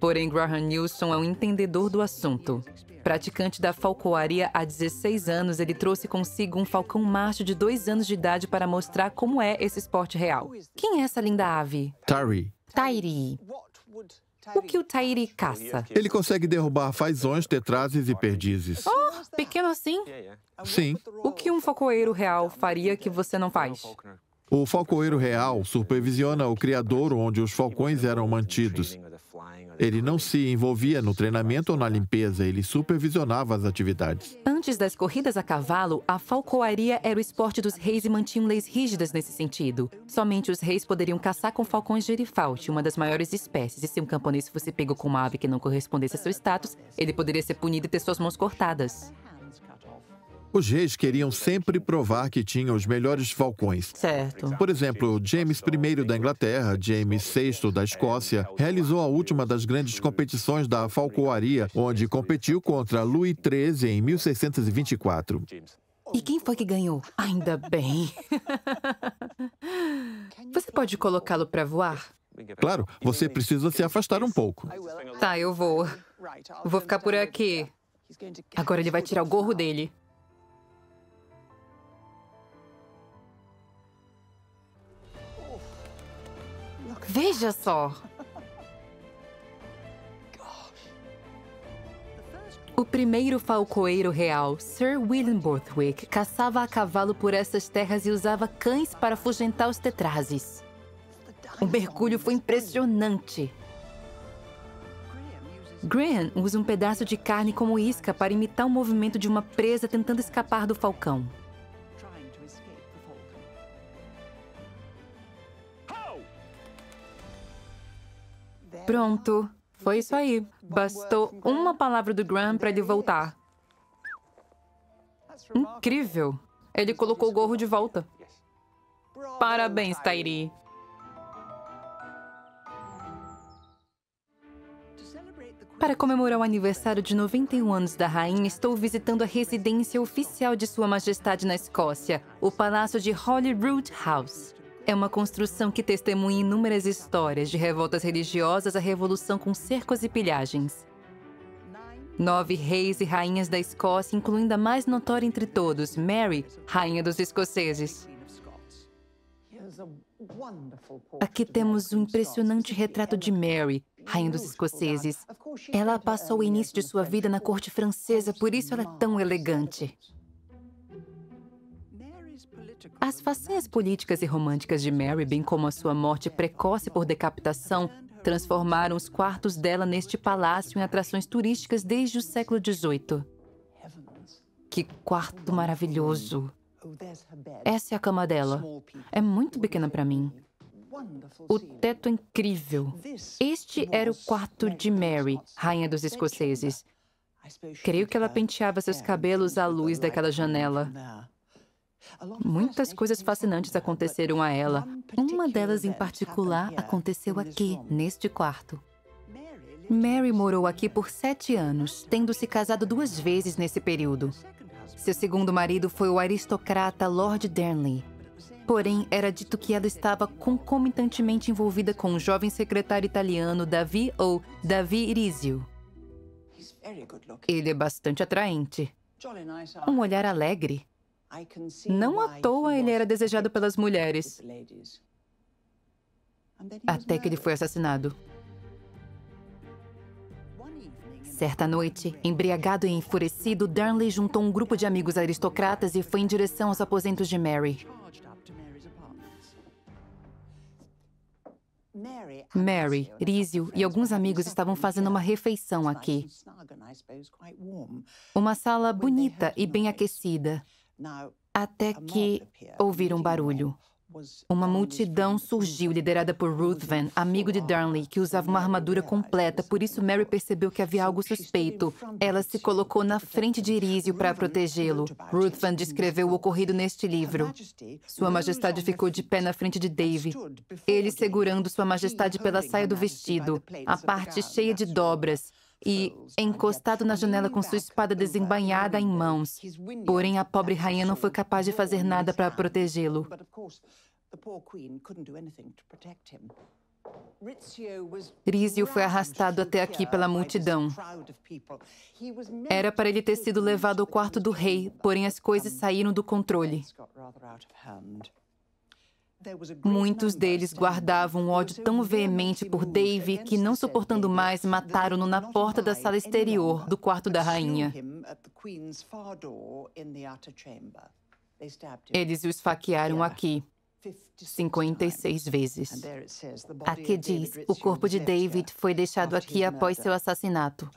Porém, Graham Nilsson é um entendedor do assunto. Praticante da falcoaria há 16 anos, ele trouxe consigo um falcão macho de dois anos de idade para mostrar como é esse esporte real. Quem é essa linda ave? Tari. Tairi. O que o Tairi caça? Ele consegue derrubar fazões, tetrazes e perdizes. Oh, pequeno assim? Sim. O que um falcoeiro real faria que você não faz? O falcoeiro real supervisiona o criadouro onde os falcões eram mantidos. Ele não se envolvia no treinamento ou na limpeza, ele supervisionava as atividades. Antes das corridas a cavalo, a falcoaria era o esporte dos reis e mantinham leis rígidas nesse sentido. Somente os reis poderiam caçar com falcões gerifalte, uma das maiores espécies, e se um camponês fosse pego com uma ave que não correspondesse a seu status, ele poderia ser punido e ter suas mãos cortadas. Os reis queriam sempre provar que tinham os melhores falcões. Certo. Por exemplo, James I da Inglaterra, James VI da Escócia, realizou a última das grandes competições da falcoaria, onde competiu contra Louis XIII em 1624. E quem foi que ganhou? Ainda bem. Você pode colocá-lo para voar? Claro, você precisa se afastar um pouco. Tá, eu vou. Vou ficar por aqui. Agora ele vai tirar o gorro dele. Veja só! O primeiro falcoeiro real, Sir William Borthwick, caçava a cavalo por essas terras e usava cães para afugentar os tetrazes. O mergulho foi impressionante. Graham usa um pedaço de carne como isca para imitar o movimento de uma presa tentando escapar do falcão. Pronto. Foi isso aí. Bastou uma palavra do Graham para ele voltar. Incrível. Ele colocou o gorro de volta. Parabéns, Tairi. Para comemorar o aniversário de 91 anos da rainha, estou visitando a residência oficial de Sua Majestade na Escócia, o Palácio de Holyrood House. É uma construção que testemunha inúmeras histórias, de revoltas religiosas à revolução com cercos e pilhagens. Nove reis e rainhas da Escócia, incluindo a mais notória entre todos, Mary, rainha dos escoceses. Aqui temos um impressionante retrato de Mary, rainha dos escoceses. Ela passou o início de sua vida na corte francesa, por isso ela é tão elegante. As façanhas políticas e românticas de Mary, bem como a sua morte precoce por decapitação, transformaram os quartos dela neste palácio em atrações turísticas desde o século XVIII. Que quarto maravilhoso! Essa é a cama dela. É muito pequena para mim. O teto é incrível. Este era o quarto de Mary, rainha dos escoceses. Creio que ela penteava seus cabelos à luz daquela janela. Muitas coisas fascinantes aconteceram a ela. Uma delas em particular aconteceu aqui, neste quarto. Mary morou aqui por sete anos, tendo se casado duas vezes nesse período. Seu segundo marido foi o aristocrata Lord Darnley. Porém, era dito que ela estava concomitantemente envolvida com o jovem secretário italiano Davi ou Davi Irizio. Ele é bastante atraente. Um olhar alegre. Não à toa ele era desejado pelas mulheres. Até que ele foi assassinado. Certa noite, embriagado e enfurecido, Darnley juntou um grupo de amigos aristocratas e foi em direção aos aposentos de Mary. Mary, Rizio e alguns amigos estavam fazendo uma refeição aqui. Uma sala bonita e bem aquecida. Até que ouviram um barulho. Uma multidão surgiu, liderada por Ruthven, amigo de Darnley, que usava uma armadura completa, por isso Mary percebeu que havia algo suspeito. Ela se colocou na frente de Irísio para protegê-lo. Ruthven descreveu o ocorrido neste livro. Sua Majestade ficou de pé na frente de Dave, ele segurando Sua Majestade pela saia do vestido, a parte cheia de dobras, e encostado na janela com sua espada desembainhada em mãos. Porém, a pobre rainha não foi capaz de fazer nada para protegê-lo. Rizio foi arrastado até aqui pela multidão. Era para ele ter sido levado ao quarto do rei, porém as coisas saíram do controle. Muitos deles guardavam um ódio tão veemente por Dave que, não suportando mais, mataram-no na porta da sala exterior do quarto da rainha. Eles o esfaquearam aqui. 56 vezes. Aqui diz: o corpo de David foi deixado aqui após seu assassinato.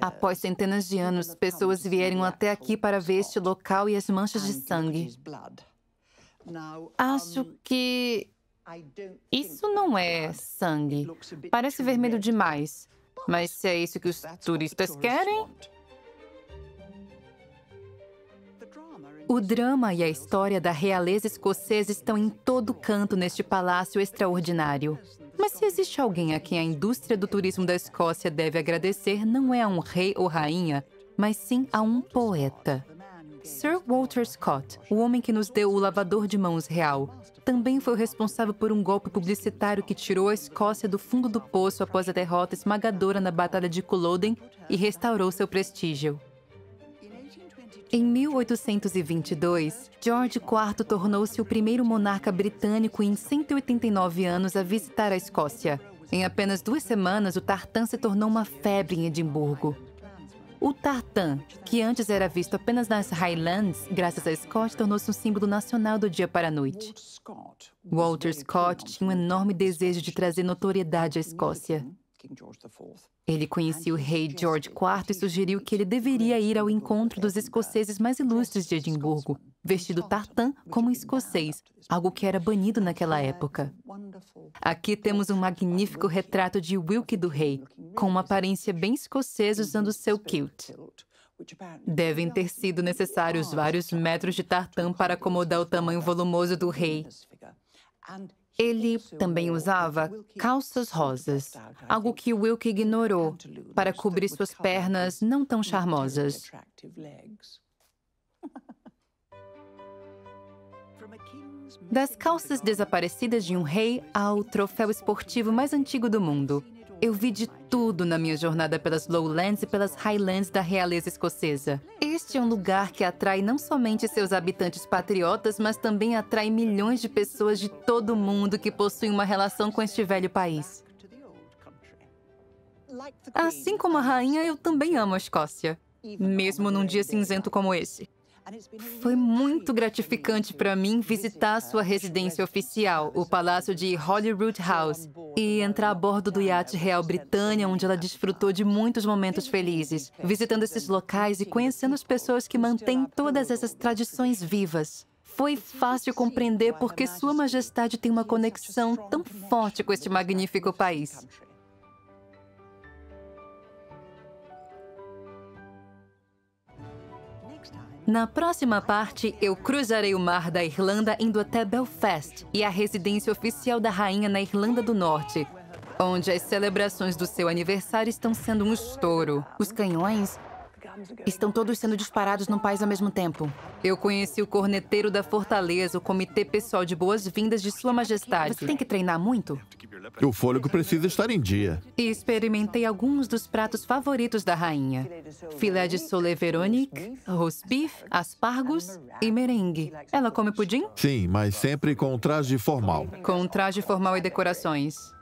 Após centenas de anos, pessoas vieram até aqui para ver este local e as manchas de sangue. Acho que isso não é sangue. Parece vermelho demais. Mas se é isso que os turistas querem. O drama e a história da realeza escocesa estão em todo canto neste palácio extraordinário. Mas se existe alguém a quem a indústria do turismo da Escócia deve agradecer, não é a um rei ou rainha, mas sim a um poeta. Sir Walter Scott, o homem que nos deu o lavador de mãos real, também foi o responsável por um golpe publicitário que tirou a Escócia do fundo do poço após a derrota esmagadora na Batalha de Culloden e restaurou seu prestígio. Em 1822, George IV tornou-se o primeiro monarca britânico em 189 anos a visitar a Escócia. Em apenas duas semanas, o tartan se tornou uma febre em Edimburgo. O tartan, que antes era visto apenas nas Highlands, graças a Scott, tornou-se um símbolo nacional do dia para a noite. Walter Scott tinha um enorme desejo de trazer notoriedade à Escócia. Ele conhecia o rei George IV e sugeriu que ele deveria ir ao encontro dos escoceses mais ilustres de Edimburgo, vestido tartan como escocês, algo que era banido naquela época. Aqui temos um magnífico retrato de Wilkie do Rei, com uma aparência bem escocesa usando seu kilt. Devem ter sido necessários vários metros de tartan para acomodar o tamanho volumoso do rei. Ele também usava calças rosas, algo que Wilke ignorou, para cobrir suas pernas não tão charmosas. Das calças desaparecidas de um rei ao troféu esportivo mais antigo do mundo. Eu vi de tudo na minha jornada pelas Lowlands e pelas Highlands da realeza escocesa. Este é um lugar que atrai não somente seus habitantes patriotas, mas também atrai milhões de pessoas de todo o mundo que possuem uma relação com este velho país. Assim como a rainha, eu também amo a Escócia, mesmo num dia cinzento como esse. Foi muito gratificante para mim visitar sua residência oficial, o Palácio de Holyrood House, e entrar a bordo do iate Real Britânia, onde ela desfrutou de muitos momentos felizes, visitando esses locais e conhecendo as pessoas que mantêm todas essas tradições vivas. Foi fácil compreender por que Sua Majestade tem uma conexão tão forte com este magnífico país. Na próxima parte, eu cruzarei o mar da Irlanda indo até Belfast e a residência oficial da rainha na Irlanda do Norte, onde as celebrações do seu aniversário estão sendo um estouro. Os canhões Estão todos sendo disparados no país ao mesmo tempo. Eu conheci o corneteiro da fortaleza, o comitê pessoal de boas-vindas de Sua Majestade. Você tem que treinar muito? O fôlego precisa estar em dia. E experimentei alguns dos pratos favoritos da rainha: filé de sole Veronique, roast beef, aspargos e merengue. Ela come pudim? Sim, mas sempre com traje formal. Com traje formal e decorações.